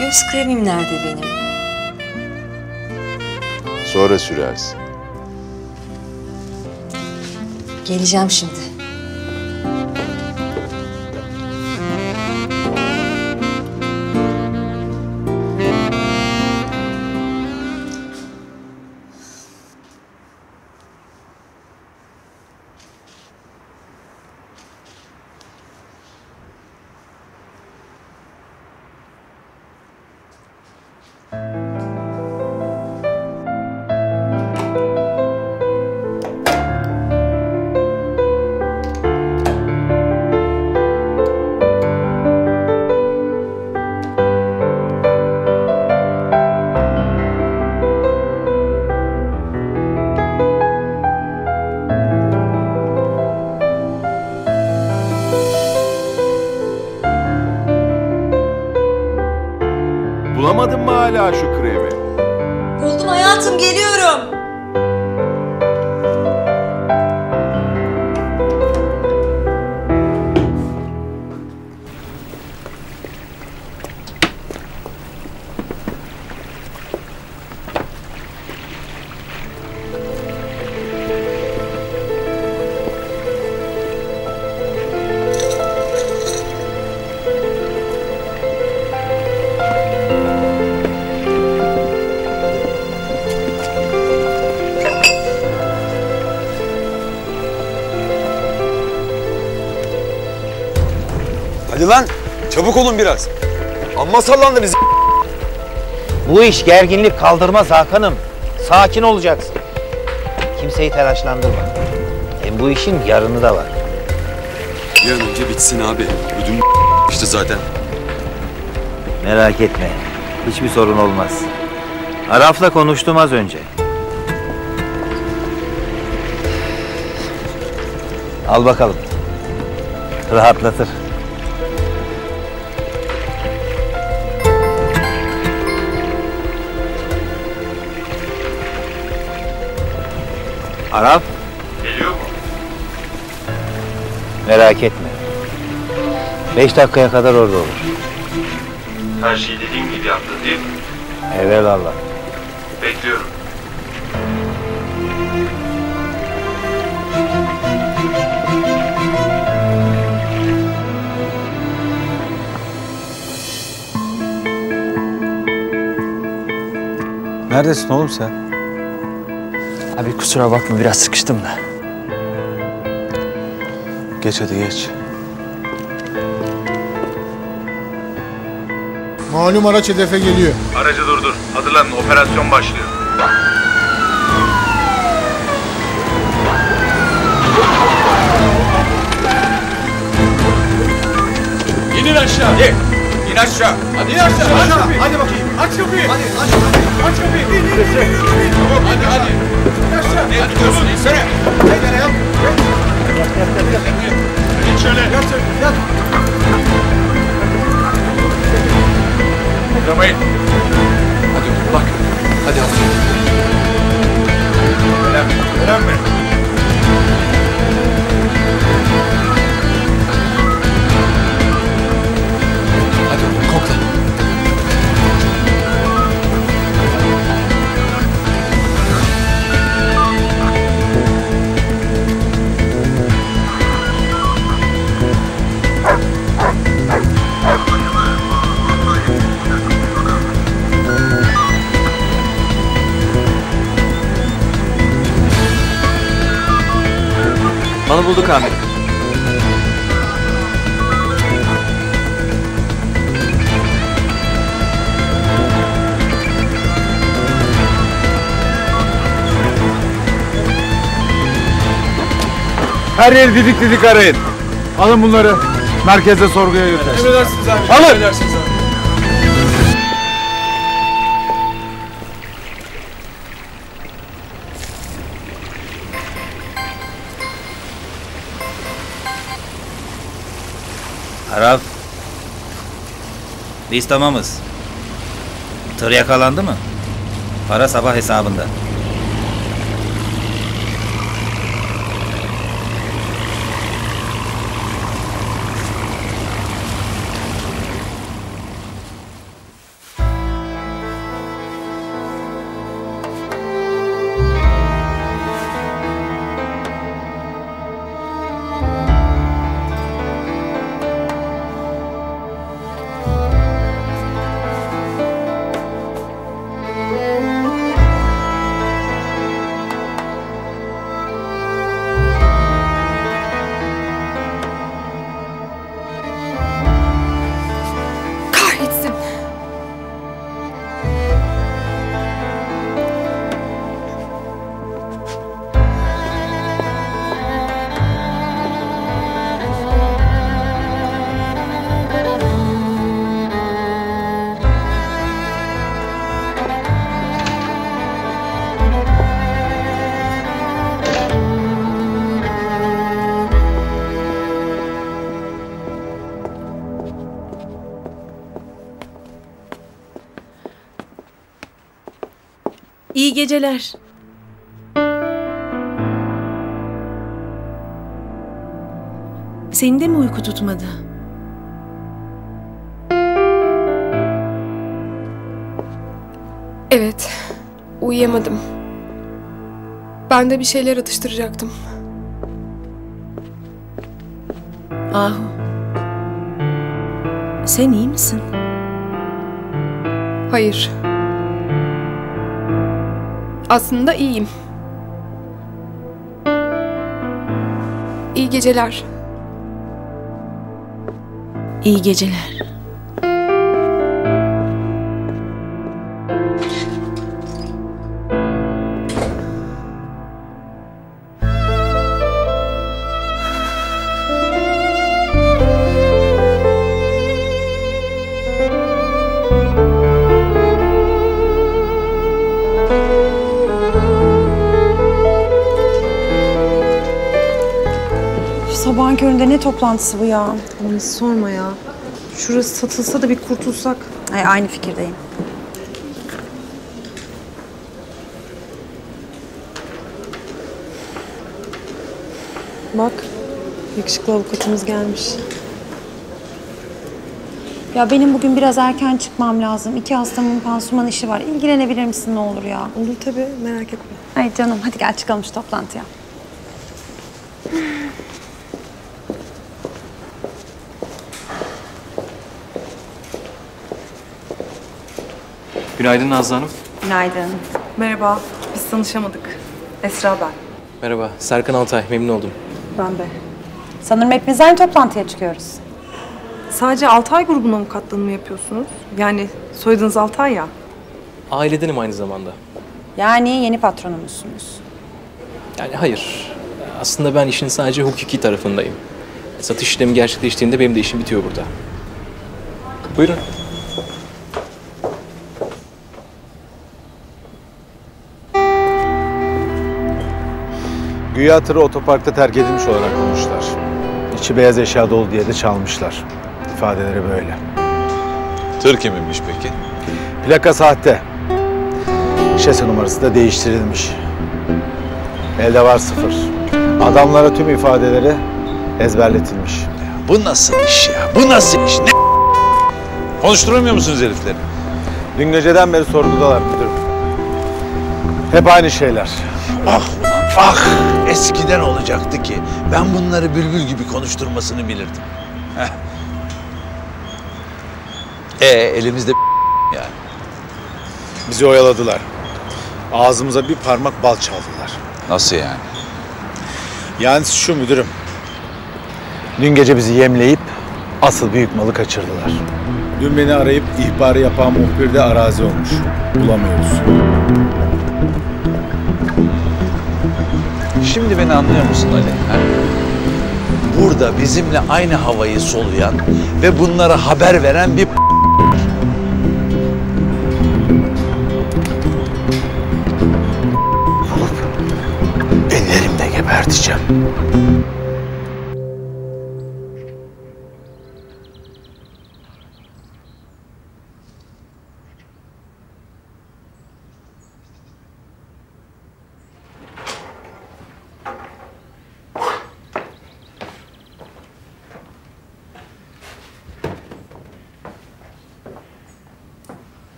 Göz kremim nerede benim? Sonra sürersin. Geleceğim şimdi. Çabuk olun biraz. Amma sallandınız. Bu iş gerginlik kaldırmaz Hakan'ım. Sakin olacaksın. Kimseyi telaşlandırma. Hem bu işin yarını da var. Bir an önce bitsin abi. Ödüm işte zaten. Merak etme. Hiçbir sorun olmaz. Araf'la konuştum az önce. Al bakalım. Rahatlatır. Arap, Merak etme. Beş dakikaya kadar orada olur. Her şeyi dediğim gibi yaptın değil mi? Evelallah. Bekliyorum. Neredesin oğlum sen? Abi kusura bakma biraz sıkıştım da. Geç hadi geç. Malum araç hedefe geliyor. Aracı durdur. Hazırlanın. Operasyon başlıyor. İnin aşağı. Hadi. İn aşağı. Hadi in aşağı. Aç kapıyı. Hadi bakayım. Aç kapıyı. Hadi aç kapıyı. Aç kapıyı. İn in in in. in. Tamam hadi hadi. İn aşağı. Ne tutuyorsun? İnsene. Haydi ne yap? Yat yat yat yat. Geç şöyle. Yat yat. Uzamayın. Hadi bak. Hadi hadi. Önemli. Önemli. Malı bulduk amirim. Her yeri didik didik arayın. Alın bunları. Merkeze sorguya götür. Emredersiniz abi. Alın. Emredersiniz abi. Biz tamamız. Tır yakalandı mı? Para sabah hesabında. Geceler. Senin de mi uyku tutmadı? Evet. Uyuyamadım. Ben de bir şeyler atıştıracaktım. Ahu. Sen iyi misin? Hayır. Aslında iyiyim. İyi geceler. İyi geceler. Toplantısı bu ya? Aman sorma ya. Şurası satılsa da bir kurtulsak. Ay, aynı fikirdeyim. Bak Yakışıklı avukatımız gelmiş. Ya benim bugün biraz erken çıkmam lazım. İki hastamın pansuman işi var. İlgilenebilir misin ne olur ya? Olur tabii merak etme. Ay canım hadi gel çıkalım şu toplantıya. Günaydın Nazlı Hanım. Günaydın. Merhaba, biz tanışamadık. Esra ben. Merhaba, Serkan Altay. Memnun oldum. Ben de. Sanırım hepimiz aynı toplantıya çıkıyoruz. Sadece Altay grubunun avukatlığını mı yapıyorsunuz? Yani soyadınız Altay ya. Ailedenim aynı zamanda. Yani yeni patronumuzsunuz. Yani hayır. Aslında ben işin sadece hukuki tarafındayım. Satış işlemi gerçekleştiğinde benim de işim bitiyor burada. Buyurun. Güya tırı otoparkta terk edilmiş olarak bulmuşlar. İçi beyaz eşya dolu diye de çalmışlar. İfadeleri böyle. Tır kiminmiş peki? Plaka sahte. Şase numarası da değiştirilmiş. Elde var sıfır. Adamlara tüm ifadeleri ezberletilmiş. Bu nasıl iş ya? Bu nasıl iş? Ne? Konuşturamıyor musunuz herifleri? Dün geceden beri sorgudalar müdürüm. Hep aynı şeyler. Ah ah! Eskiden olacaktı ki ben bunları bülbül gibi konuşturmasını bilirdim. Heh. E elimizde *laughs* yani. Bizi oyaladılar. Ağzımıza bir parmak bal çaldılar. Nasıl yani? Yani şu müdürüm. Dün gece bizi yemleyip asıl büyük malı kaçırdılar. Dün beni arayıp ihbarı yapan muhbir de arazi olmuş. Bulamıyoruz. Şimdi beni anlıyor musun Ali? ha? Burada bizimle aynı havayı soluyan ve bunlara haber veren bir ellerimle geberteceğim.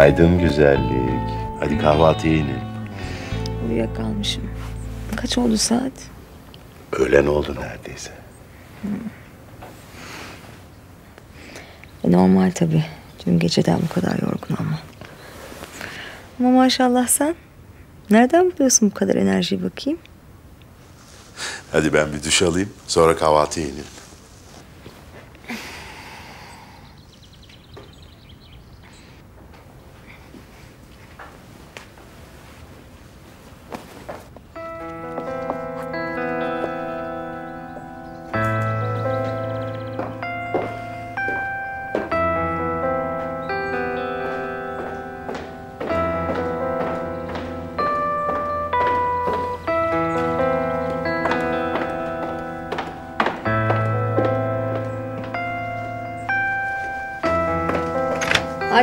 Günaydın güzellik. Hadi kahvaltıya inelim. Uyuyakalmışım. Kaç oldu saat? Öğlen oldu neredeyse. E, normal tabii. Dün geceden bu kadar yorgun ama. Ama maşallah sen. Nereden buluyorsun bu kadar enerjiyi bakayım? Hadi ben bir duş alayım. Sonra kahvaltıya inelim.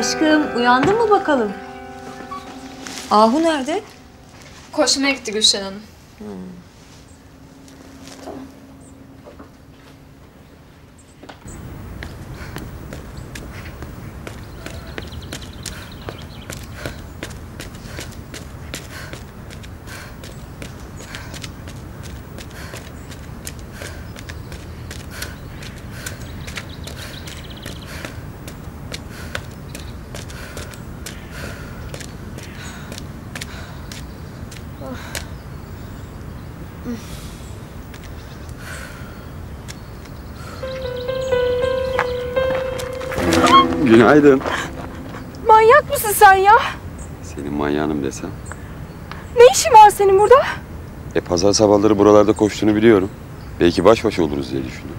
Aşkım uyandın mı bakalım? Ahu nerede? Koşmaya gitti Gülşen Hanım. Günaydın. Manyak mısın sen ya? Senin manyağınım desem. Ne işin var senin burada? E pazar sabahları buralarda koştuğunu biliyorum. Belki baş başa oluruz diye düşündüm.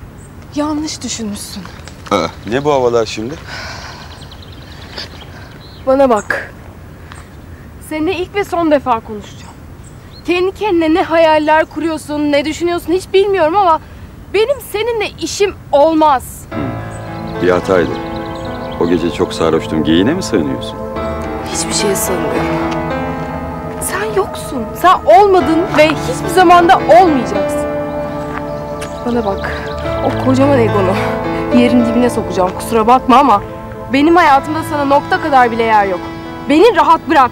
Yanlış düşünmüşsün. Aa, ne bu havalar şimdi? Bana bak. Seninle ilk ve son defa konuşacağım. Kendi kendine ne hayaller kuruyorsun, ne düşünüyorsun hiç bilmiyorum ama benim seninle işim olmaz. Bir hataydı. O gece çok sarhoştum. Geyiğine mi sığınıyorsun? Hiçbir şeye sığmıyorum. Sen yoksun. Sen olmadın ve hiçbir zamanda olmayacaksın. Bana bak. O kocaman egonu yerin dibine sokacağım. Kusura bakma ama benim hayatımda sana nokta kadar bile yer yok. Beni rahat bırak.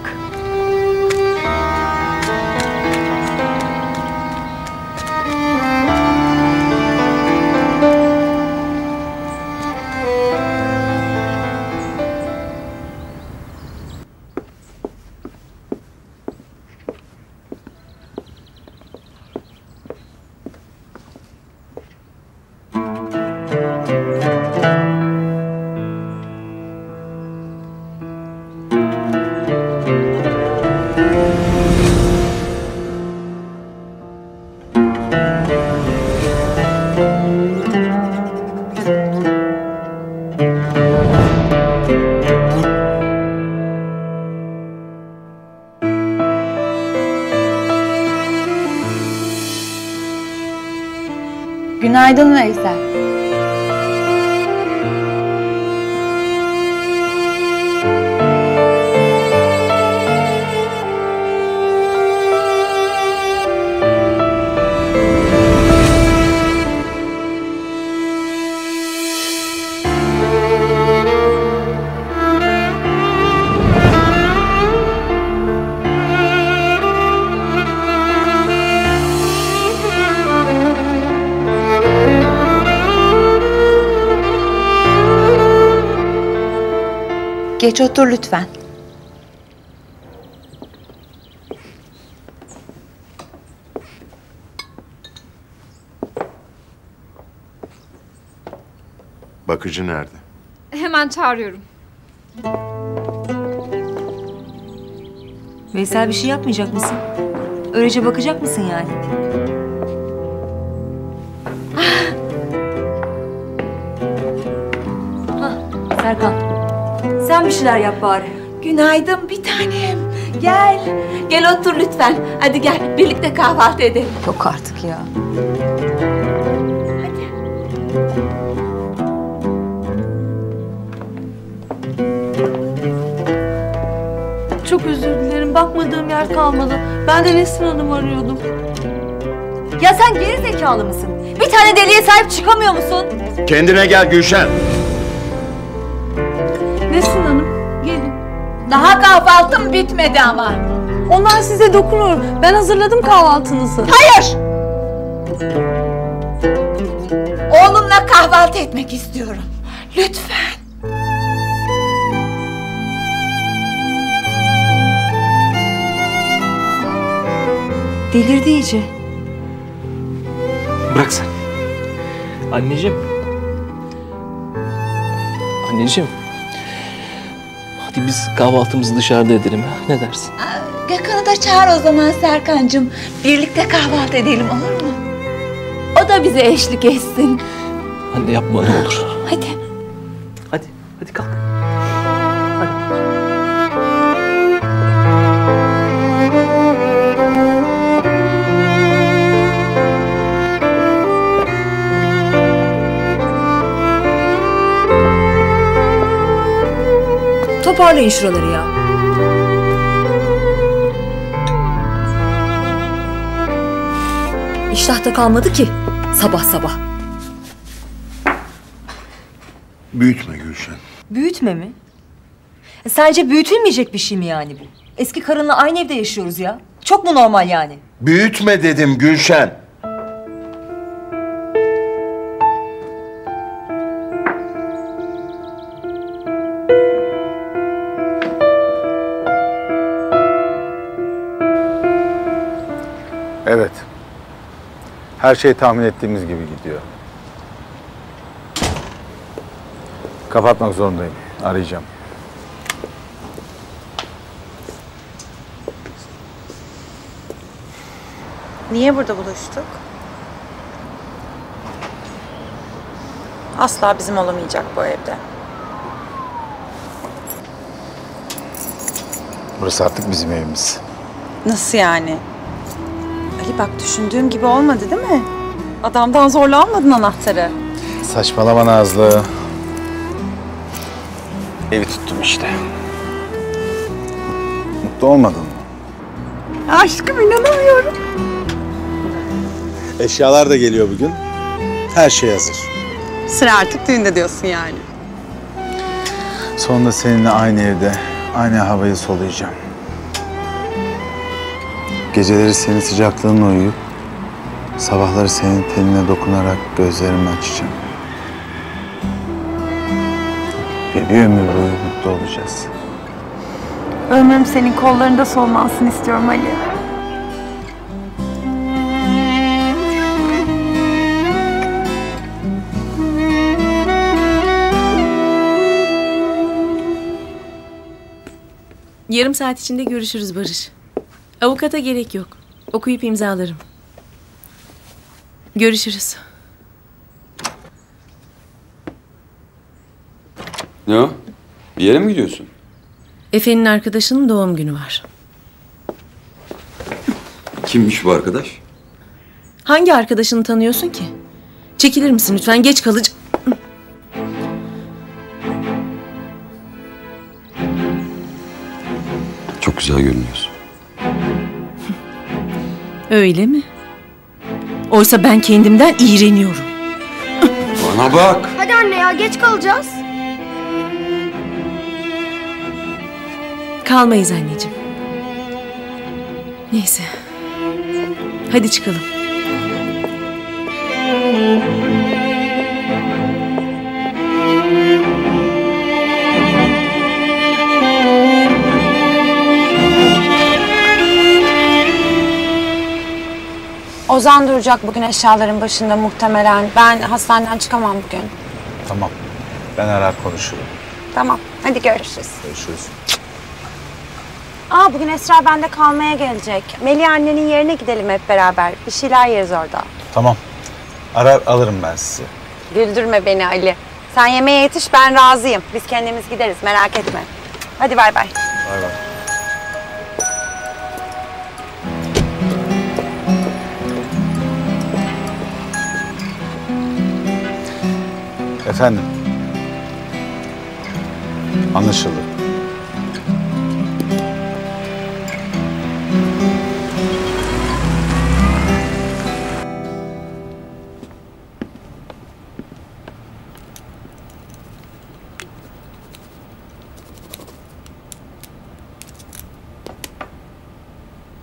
Geç otur lütfen. Bakıcı nerede? Hemen çağırıyorum. Veysel bir şey yapmayacak mısın? Öylece bakacak mısın yani? Şeyler yap bari. Günaydın bir tanem. Gel. Gel otur lütfen. Hadi gel birlikte kahvaltı edelim. Yok artık ya. Çok özür dilerim. Bakmadığım yer kalmadı. Ben de Nesrin Hanım arıyordum. Ya sen geri zekalı mısın? Bir tane deliye sahip çıkamıyor musun? Kendine gel Gülşen. Bitmedi ama. Onlar size dokunur. Ben hazırladım kahvaltınızı. Hayır. Oğlumla kahvaltı etmek istiyorum. Lütfen. Delirdi iyice. Bırak sen. Anneciğim. Anneciğim. Hadi biz kahvaltımızı dışarıda edelim. Ne dersin? Gökhan'ı da çağır o zaman Serkancığım. Birlikte kahvaltı edelim olur mu? O da bize eşlik etsin. Anne yapma ne olur. Toparlayın şuraları ya. İştahta kalmadı ki sabah sabah. Büyütme Gülşen. Büyütme mi? E, Sence büyütülmeyecek bir şey mi yani bu? Eski karınla aynı evde yaşıyoruz ya. Çok mu normal yani? Büyütme dedim Gülşen. Her şey tahmin ettiğimiz gibi gidiyor. Kapatmak zorundayım. Arayacağım. Niye burada buluştuk? Asla bizim olamayacak bu evde. Burası artık bizim evimiz. Nasıl yani? Ali bak düşündüğüm gibi olmadı değil mi? Adamdan zorla almadın anahtarı. Saçmalama Nazlı. Evi tuttum işte. Mutlu olmadın mı? Aşkım inanamıyorum. Eşyalar da geliyor bugün. Her şey hazır. Sıra artık düğünde diyorsun yani. Sonunda seninle aynı evde, aynı havayı soluyacağım. Geceleri senin sıcaklığınla uyuyup, sabahları senin tenine dokunarak gözlerimi açacağım. Ve bir ömür boyu mutlu olacağız. Ömrüm senin kollarında solmansın istiyorum Ali. Yarım saat içinde görüşürüz Barış. Avukata gerek yok. Okuyup imzalarım. Görüşürüz. Ne o? Bir yere mi gidiyorsun? Efe'nin arkadaşının doğum günü var. Kimmiş bu arkadaş? Hangi arkadaşını tanıyorsun ki? Çekilir misin lütfen? Geç kalıcı... Çok güzel görünüyorsun. Öyle mi? Oysa ben kendimden iğreniyorum. Bana bak. Hadi anne ya geç kalacağız. Kalmayız anneciğim. Neyse. Hadi çıkalım. Ozan duracak bugün eşyaların başında muhtemelen. Ben hastaneden çıkamam bugün. Tamam. Ben arar konuşurum. Tamam, hadi görüşürüz. Görüşürüz. Aa bugün Esra bende kalmaya gelecek. Melih annenin yerine gidelim hep beraber. Bir şeyler yeriz orada. Tamam. Arar alırım ben sizi. Güldürme beni Ali. Sen yemeğe yetiş ben razıyım. Biz kendimiz gideriz merak etme. Hadi bay bay. Bay bay. Efendim. Anlaşıldı.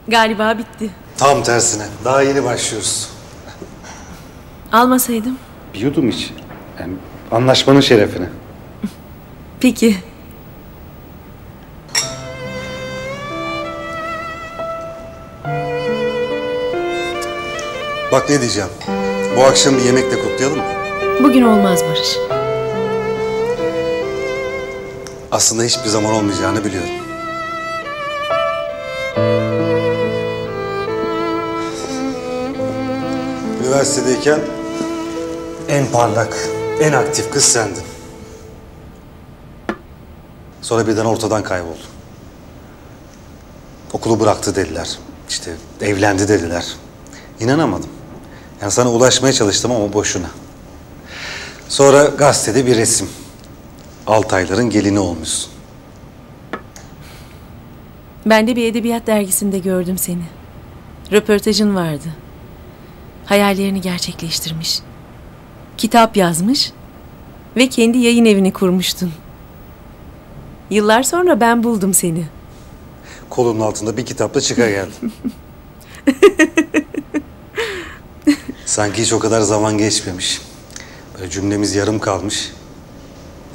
Galiba bitti. Tam tersine. Daha yeni başlıyoruz. Almasaydım. Bir yudum iç. Yani anlaşmanın şerefine. Peki. Bak ne diyeceğim. Bu akşam bir yemekle kutlayalım mı? Bugün olmaz Barış. Aslında hiçbir zaman olmayacağını biliyorum. Üniversitedeyken en parlak, en aktif kız sendin. Sonra birden ortadan kayboldu. Okulu bıraktı dediler. İşte evlendi dediler. İnanamadım. Yani sana ulaşmaya çalıştım ama boşuna. Sonra gazetede bir resim. Altayların gelini olmuşsun. Ben de bir edebiyat dergisinde gördüm seni. Röportajın vardı. Hayallerini gerçekleştirmiş. Kitap yazmış ve kendi yayın evini kurmuştun. Yıllar sonra ben buldum seni. Kolunun altında bir kitapla çıka geldim. *laughs* Sanki hiç o kadar zaman geçmemiş. Böyle cümlemiz yarım kalmış.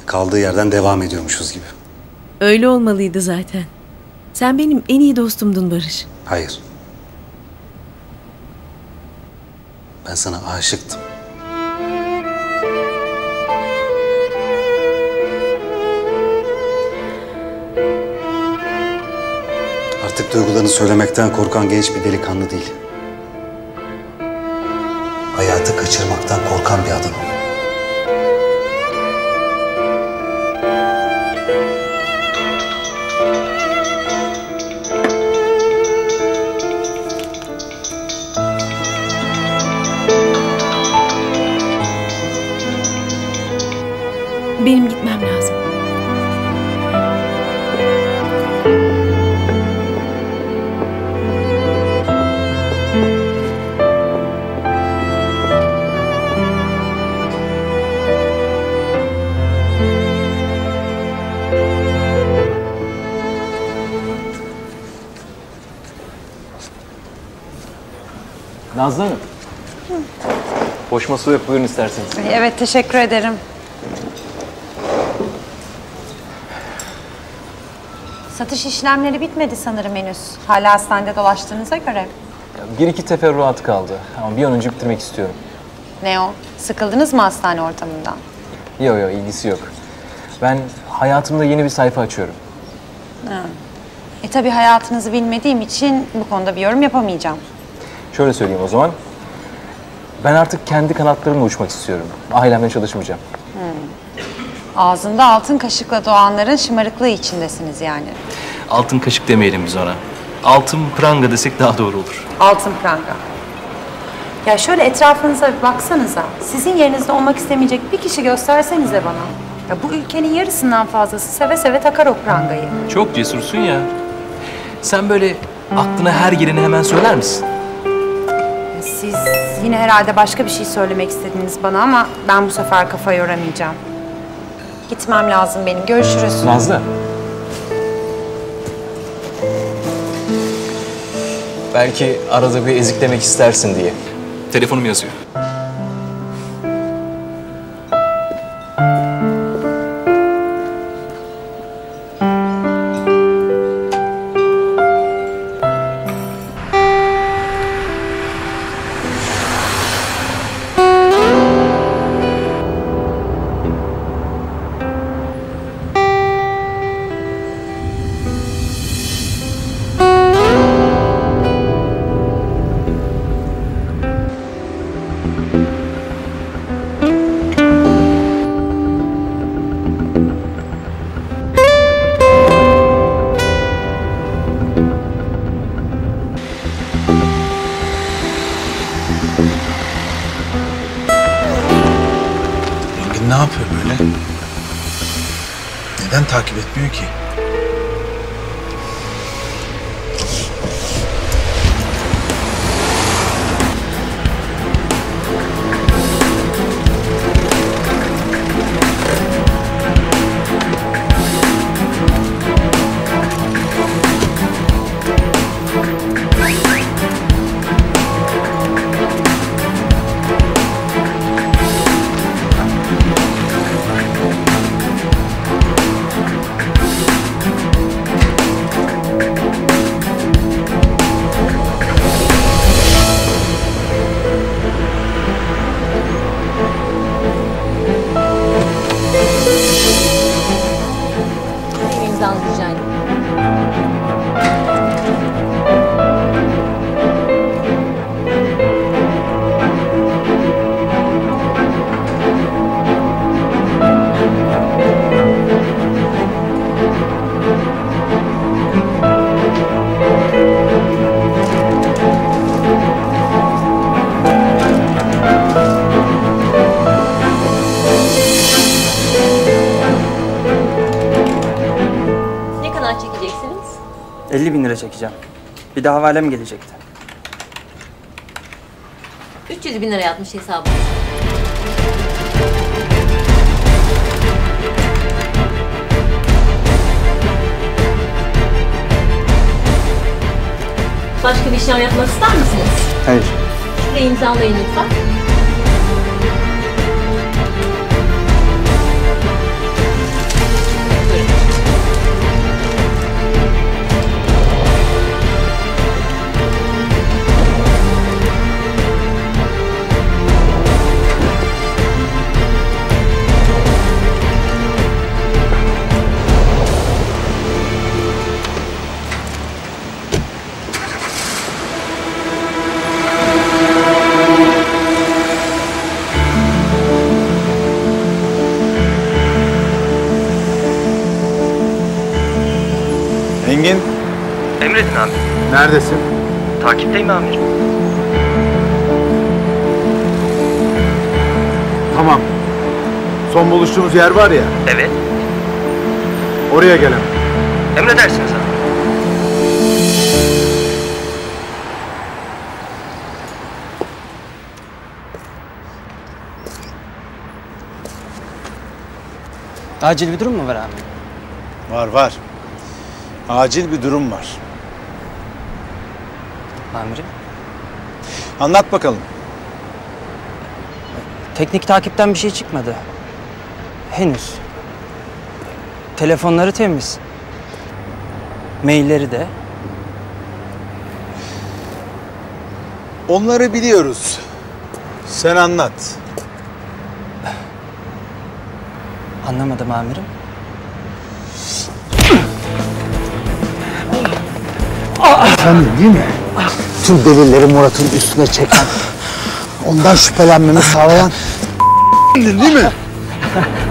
Kaldığı yerden devam ediyormuşuz gibi. Öyle olmalıydı zaten. Sen benim en iyi dostumdun Barış. Hayır. Ben sana aşıktım. Artık duygularını söylemekten korkan genç bir delikanlı değil. Hayatı kaçırmaktan korkan bir adam. Benim Nazlı Hanım. Boş masa yok buyurun isterseniz. Evet teşekkür ederim. Satış işlemleri bitmedi sanırım henüz. Hala hastanede dolaştığınıza göre. Bir iki teferruat kaldı ama bir an önce bitirmek istiyorum. Ne o? Sıkıldınız mı hastane ortamından? Yok yok ilgisi yok. Ben hayatımda yeni bir sayfa açıyorum. E tabii hayatınızı bilmediğim için bu konuda bir yorum yapamayacağım. Şöyle söyleyeyim o zaman. Ben artık kendi kanatlarımla uçmak istiyorum. Ailemle çalışmayacağım. Hmm. Ağzında altın kaşıkla doğanların şımarıklığı içindesiniz yani. Altın kaşık demeyelim biz ona. Altın pranga desek daha doğru olur. Altın pranga. Ya şöyle etrafınıza bir baksanıza. Sizin yerinizde olmak istemeyecek bir kişi göstersenize bana. Ya bu ülkenin yarısından fazlası seve seve takar o prangayı. Çok cesursun ya. Sen böyle aklına her geleni hemen söyler misin? Yine herhalde başka bir şey söylemek istediniz bana ama ben bu sefer kafa yoramayacağım. Gitmem lazım benim. Görüşürüz. Nazlı. Belki arada bir eziklemek istersin diye. Telefonum yazıyor. Havalem gelecekti. 300 bin lira yatmış hesabı. Başka bir işlem yapmak ister misiniz? Hayır. Şuraya imzalayın lütfen. Engin Emredin abi. neredesin? Takipteyim amirim. Tamam. Son buluştuğumuz yer var ya. Evet. Oraya gelen. Emredersiniz abi. Acil bir durum mu var abi? Var var. Acil bir durum var. Amirim? Anlat bakalım. Teknik takipten bir şey çıkmadı. Henüz. Telefonları temiz. Mailleri de. Onları biliyoruz. Sen anlat. Anlamadım amirim. Sen değil mi? Tüm delilleri Murat'ın üstüne çeken, ondan şüphelenmemi sağlayan değil mi?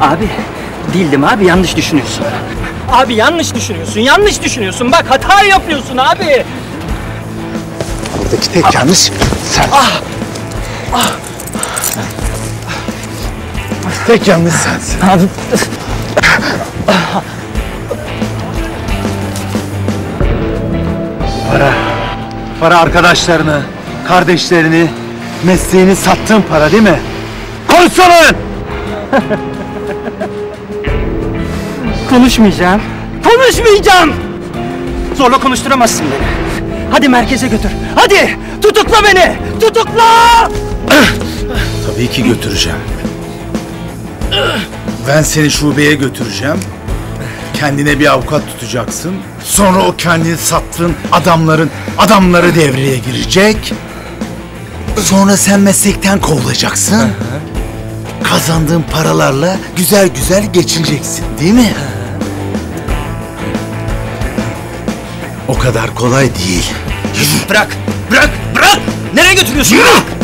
Abi değildim abi yanlış düşünüyorsun. Abi yanlış düşünüyorsun. Yanlış düşünüyorsun. Bak hata yapıyorsun abi. Buradaki tek yanlış sen. Ah! Tek yanlış sensin. Abi Para arkadaşlarını, kardeşlerini, mesleğini sattığın para değil mi? Konuşsana! *laughs* konuşmayacağım. Konuşmayacağım. Zorla konuşturamazsın beni. Hadi merkeze götür. Hadi tutukla beni. Tutukla. Tabii ki götüreceğim. Ben seni şubeye götüreceğim. Kendine bir avukat tutacaksın. Sonra o kendini sattığın adamların adamları devreye girecek. Sonra sen meslekten kovulacaksın. Kazandığın paralarla güzel güzel geçineceksin değil mi? O kadar kolay değil. Bırak. Bırak. Bırak. Nereye götürüyorsun? Yürü.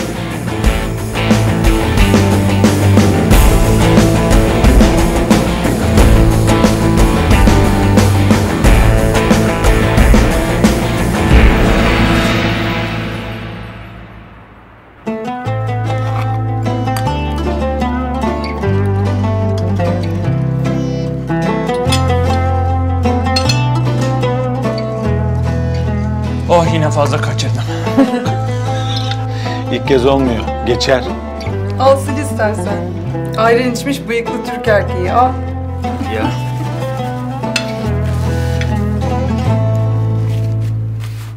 Kez olmuyor. Geçer. Al sil istersen. Ayran içmiş bıyıklı Türk erkeği al. Ya.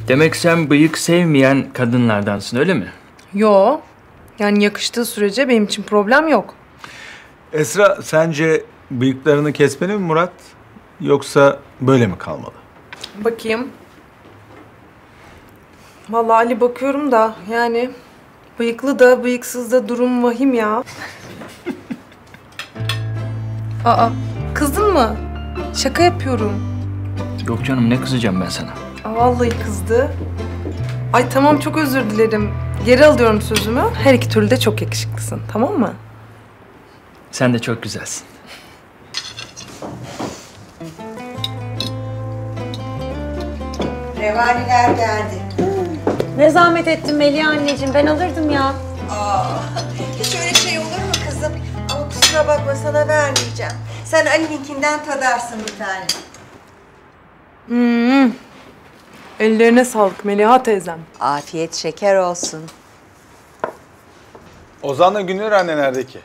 Demek sen bıyık sevmeyen kadınlardansın öyle mi? Yo. Yani yakıştığı sürece benim için problem yok. Esra sence bıyıklarını kesmeli mi Murat? Yoksa böyle mi kalmalı? Bakayım. Vallahi Ali bakıyorum da yani bıyıklı da bıyıksız da durum vahim ya. *laughs* Aa kızdın mı? Şaka yapıyorum. Yok canım ne kızacağım ben sana. Aa, vallahi kızdı. Ay tamam çok özür dilerim. Geri alıyorum sözümü. Her iki türlü de çok yakışıklısın. Tamam mı? Sen de çok güzelsin. Revaniler geldi. Ne zahmet ettin Melih anneciğim ben alırdım ya. Aa, hiç öyle şey olur mu kızım? Ama kusura bakma sana vermeyeceğim. Sen Ali'ninkinden tadarsın bir tane. Hmm. Ellerine sağlık Meliha teyzem. Afiyet şeker olsun. Ozan'la Günür anne nerede ki?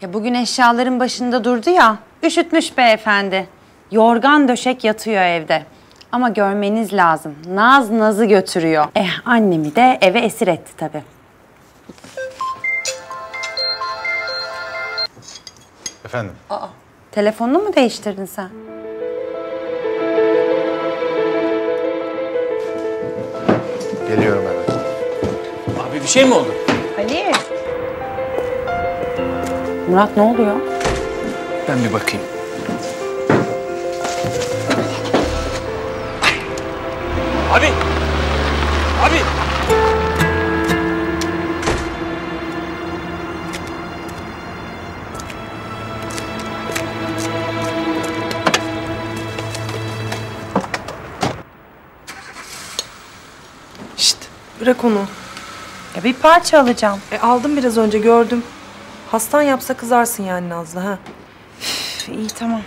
Ya bugün eşyaların başında durdu ya. Üşütmüş beyefendi. Yorgan döşek yatıyor evde. Ama görmeniz lazım. Naz nazı götürüyor. Eh annemi de eve esir etti tabii. Efendim? Aa. Telefonunu mu değiştirdin sen? Geliyorum hemen. Abi bir şey mi oldu? Ali. Murat ne oluyor? Ben bir bakayım. Abi! Abi! Şşt bırak onu. Ya bir parça alacağım. E aldım biraz önce gördüm. Hastan yapsa kızarsın yani Nazlı ha. Üf, iyi tamam.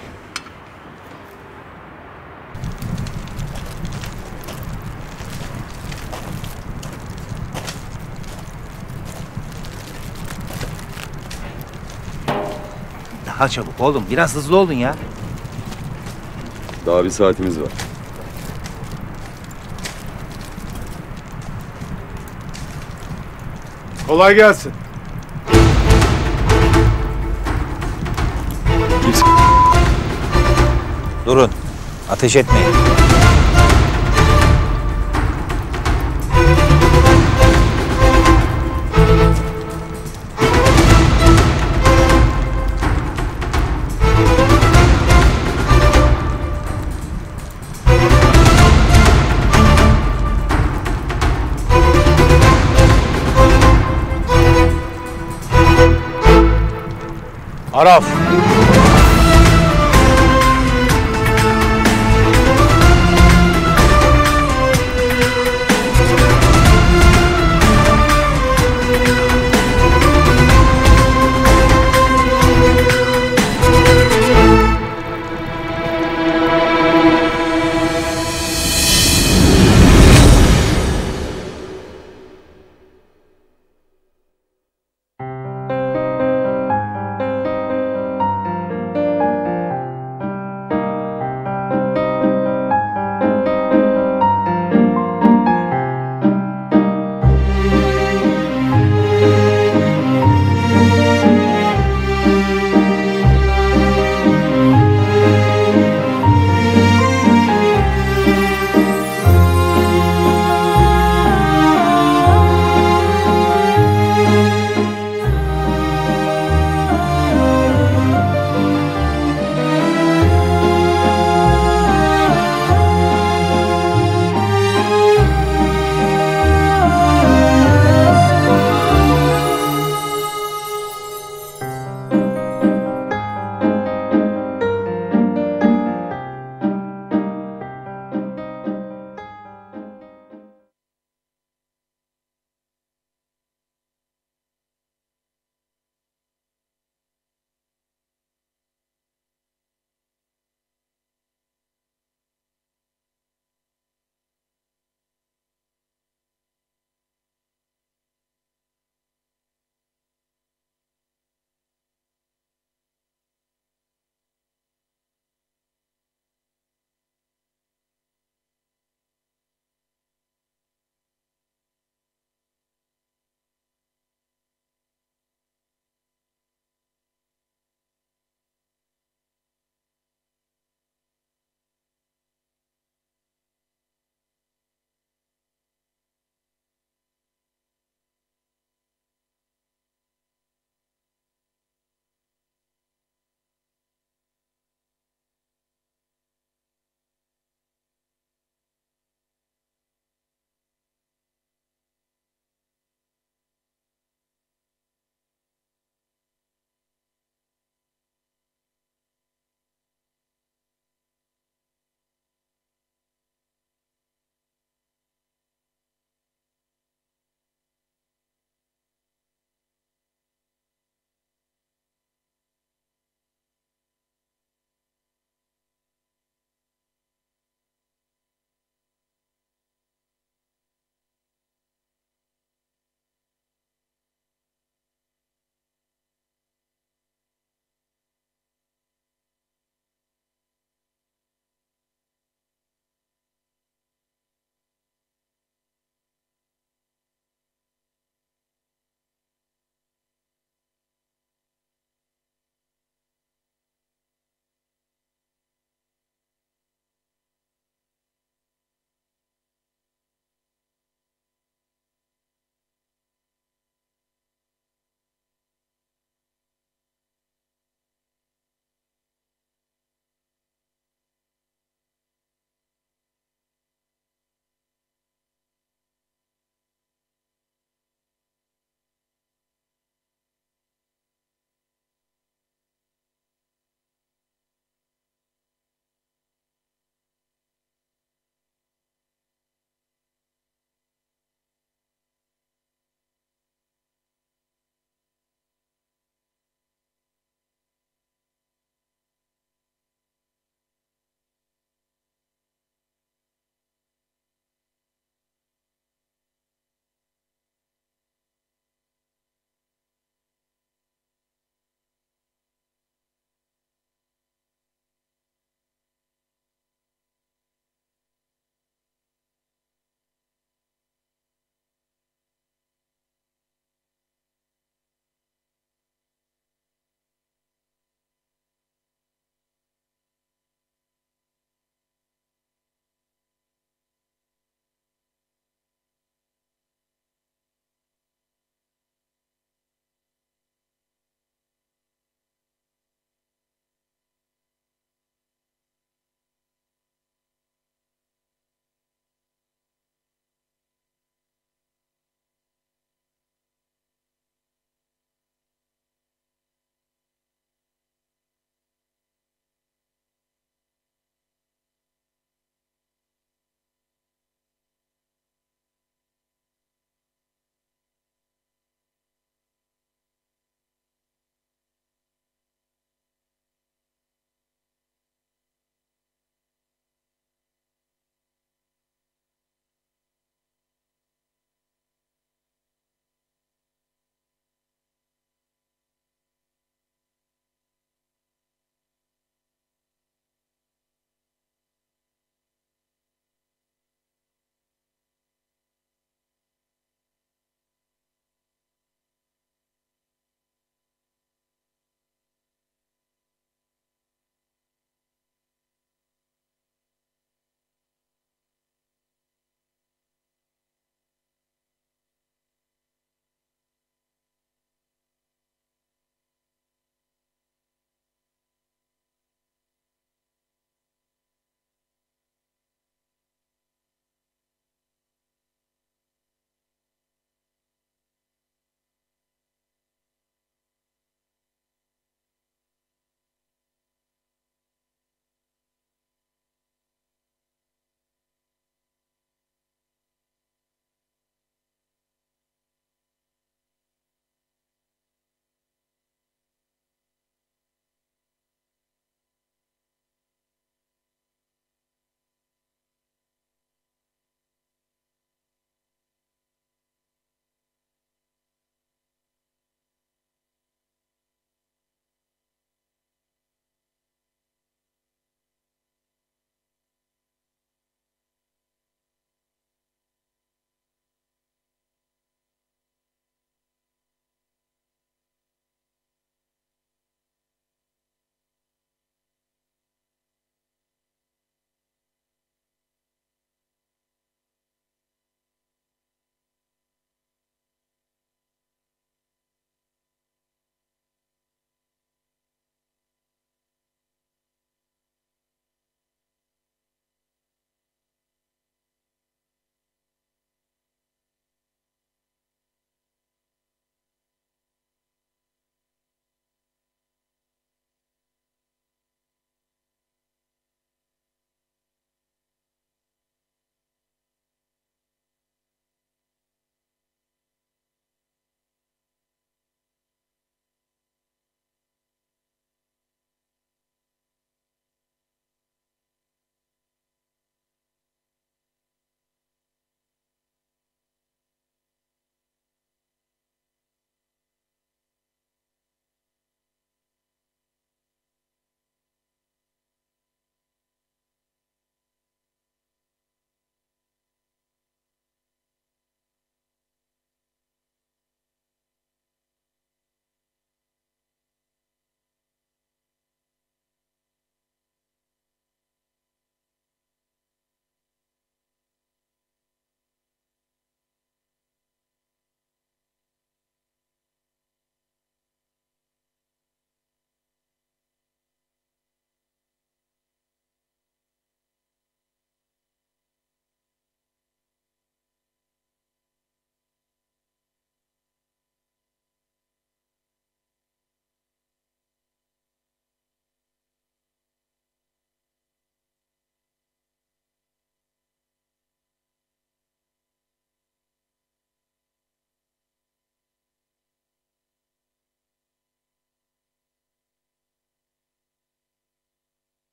Daha çabuk oğlum. Biraz hızlı olun ya. Daha bir saatimiz var. Kolay gelsin. Durun. Ateş etmeyin.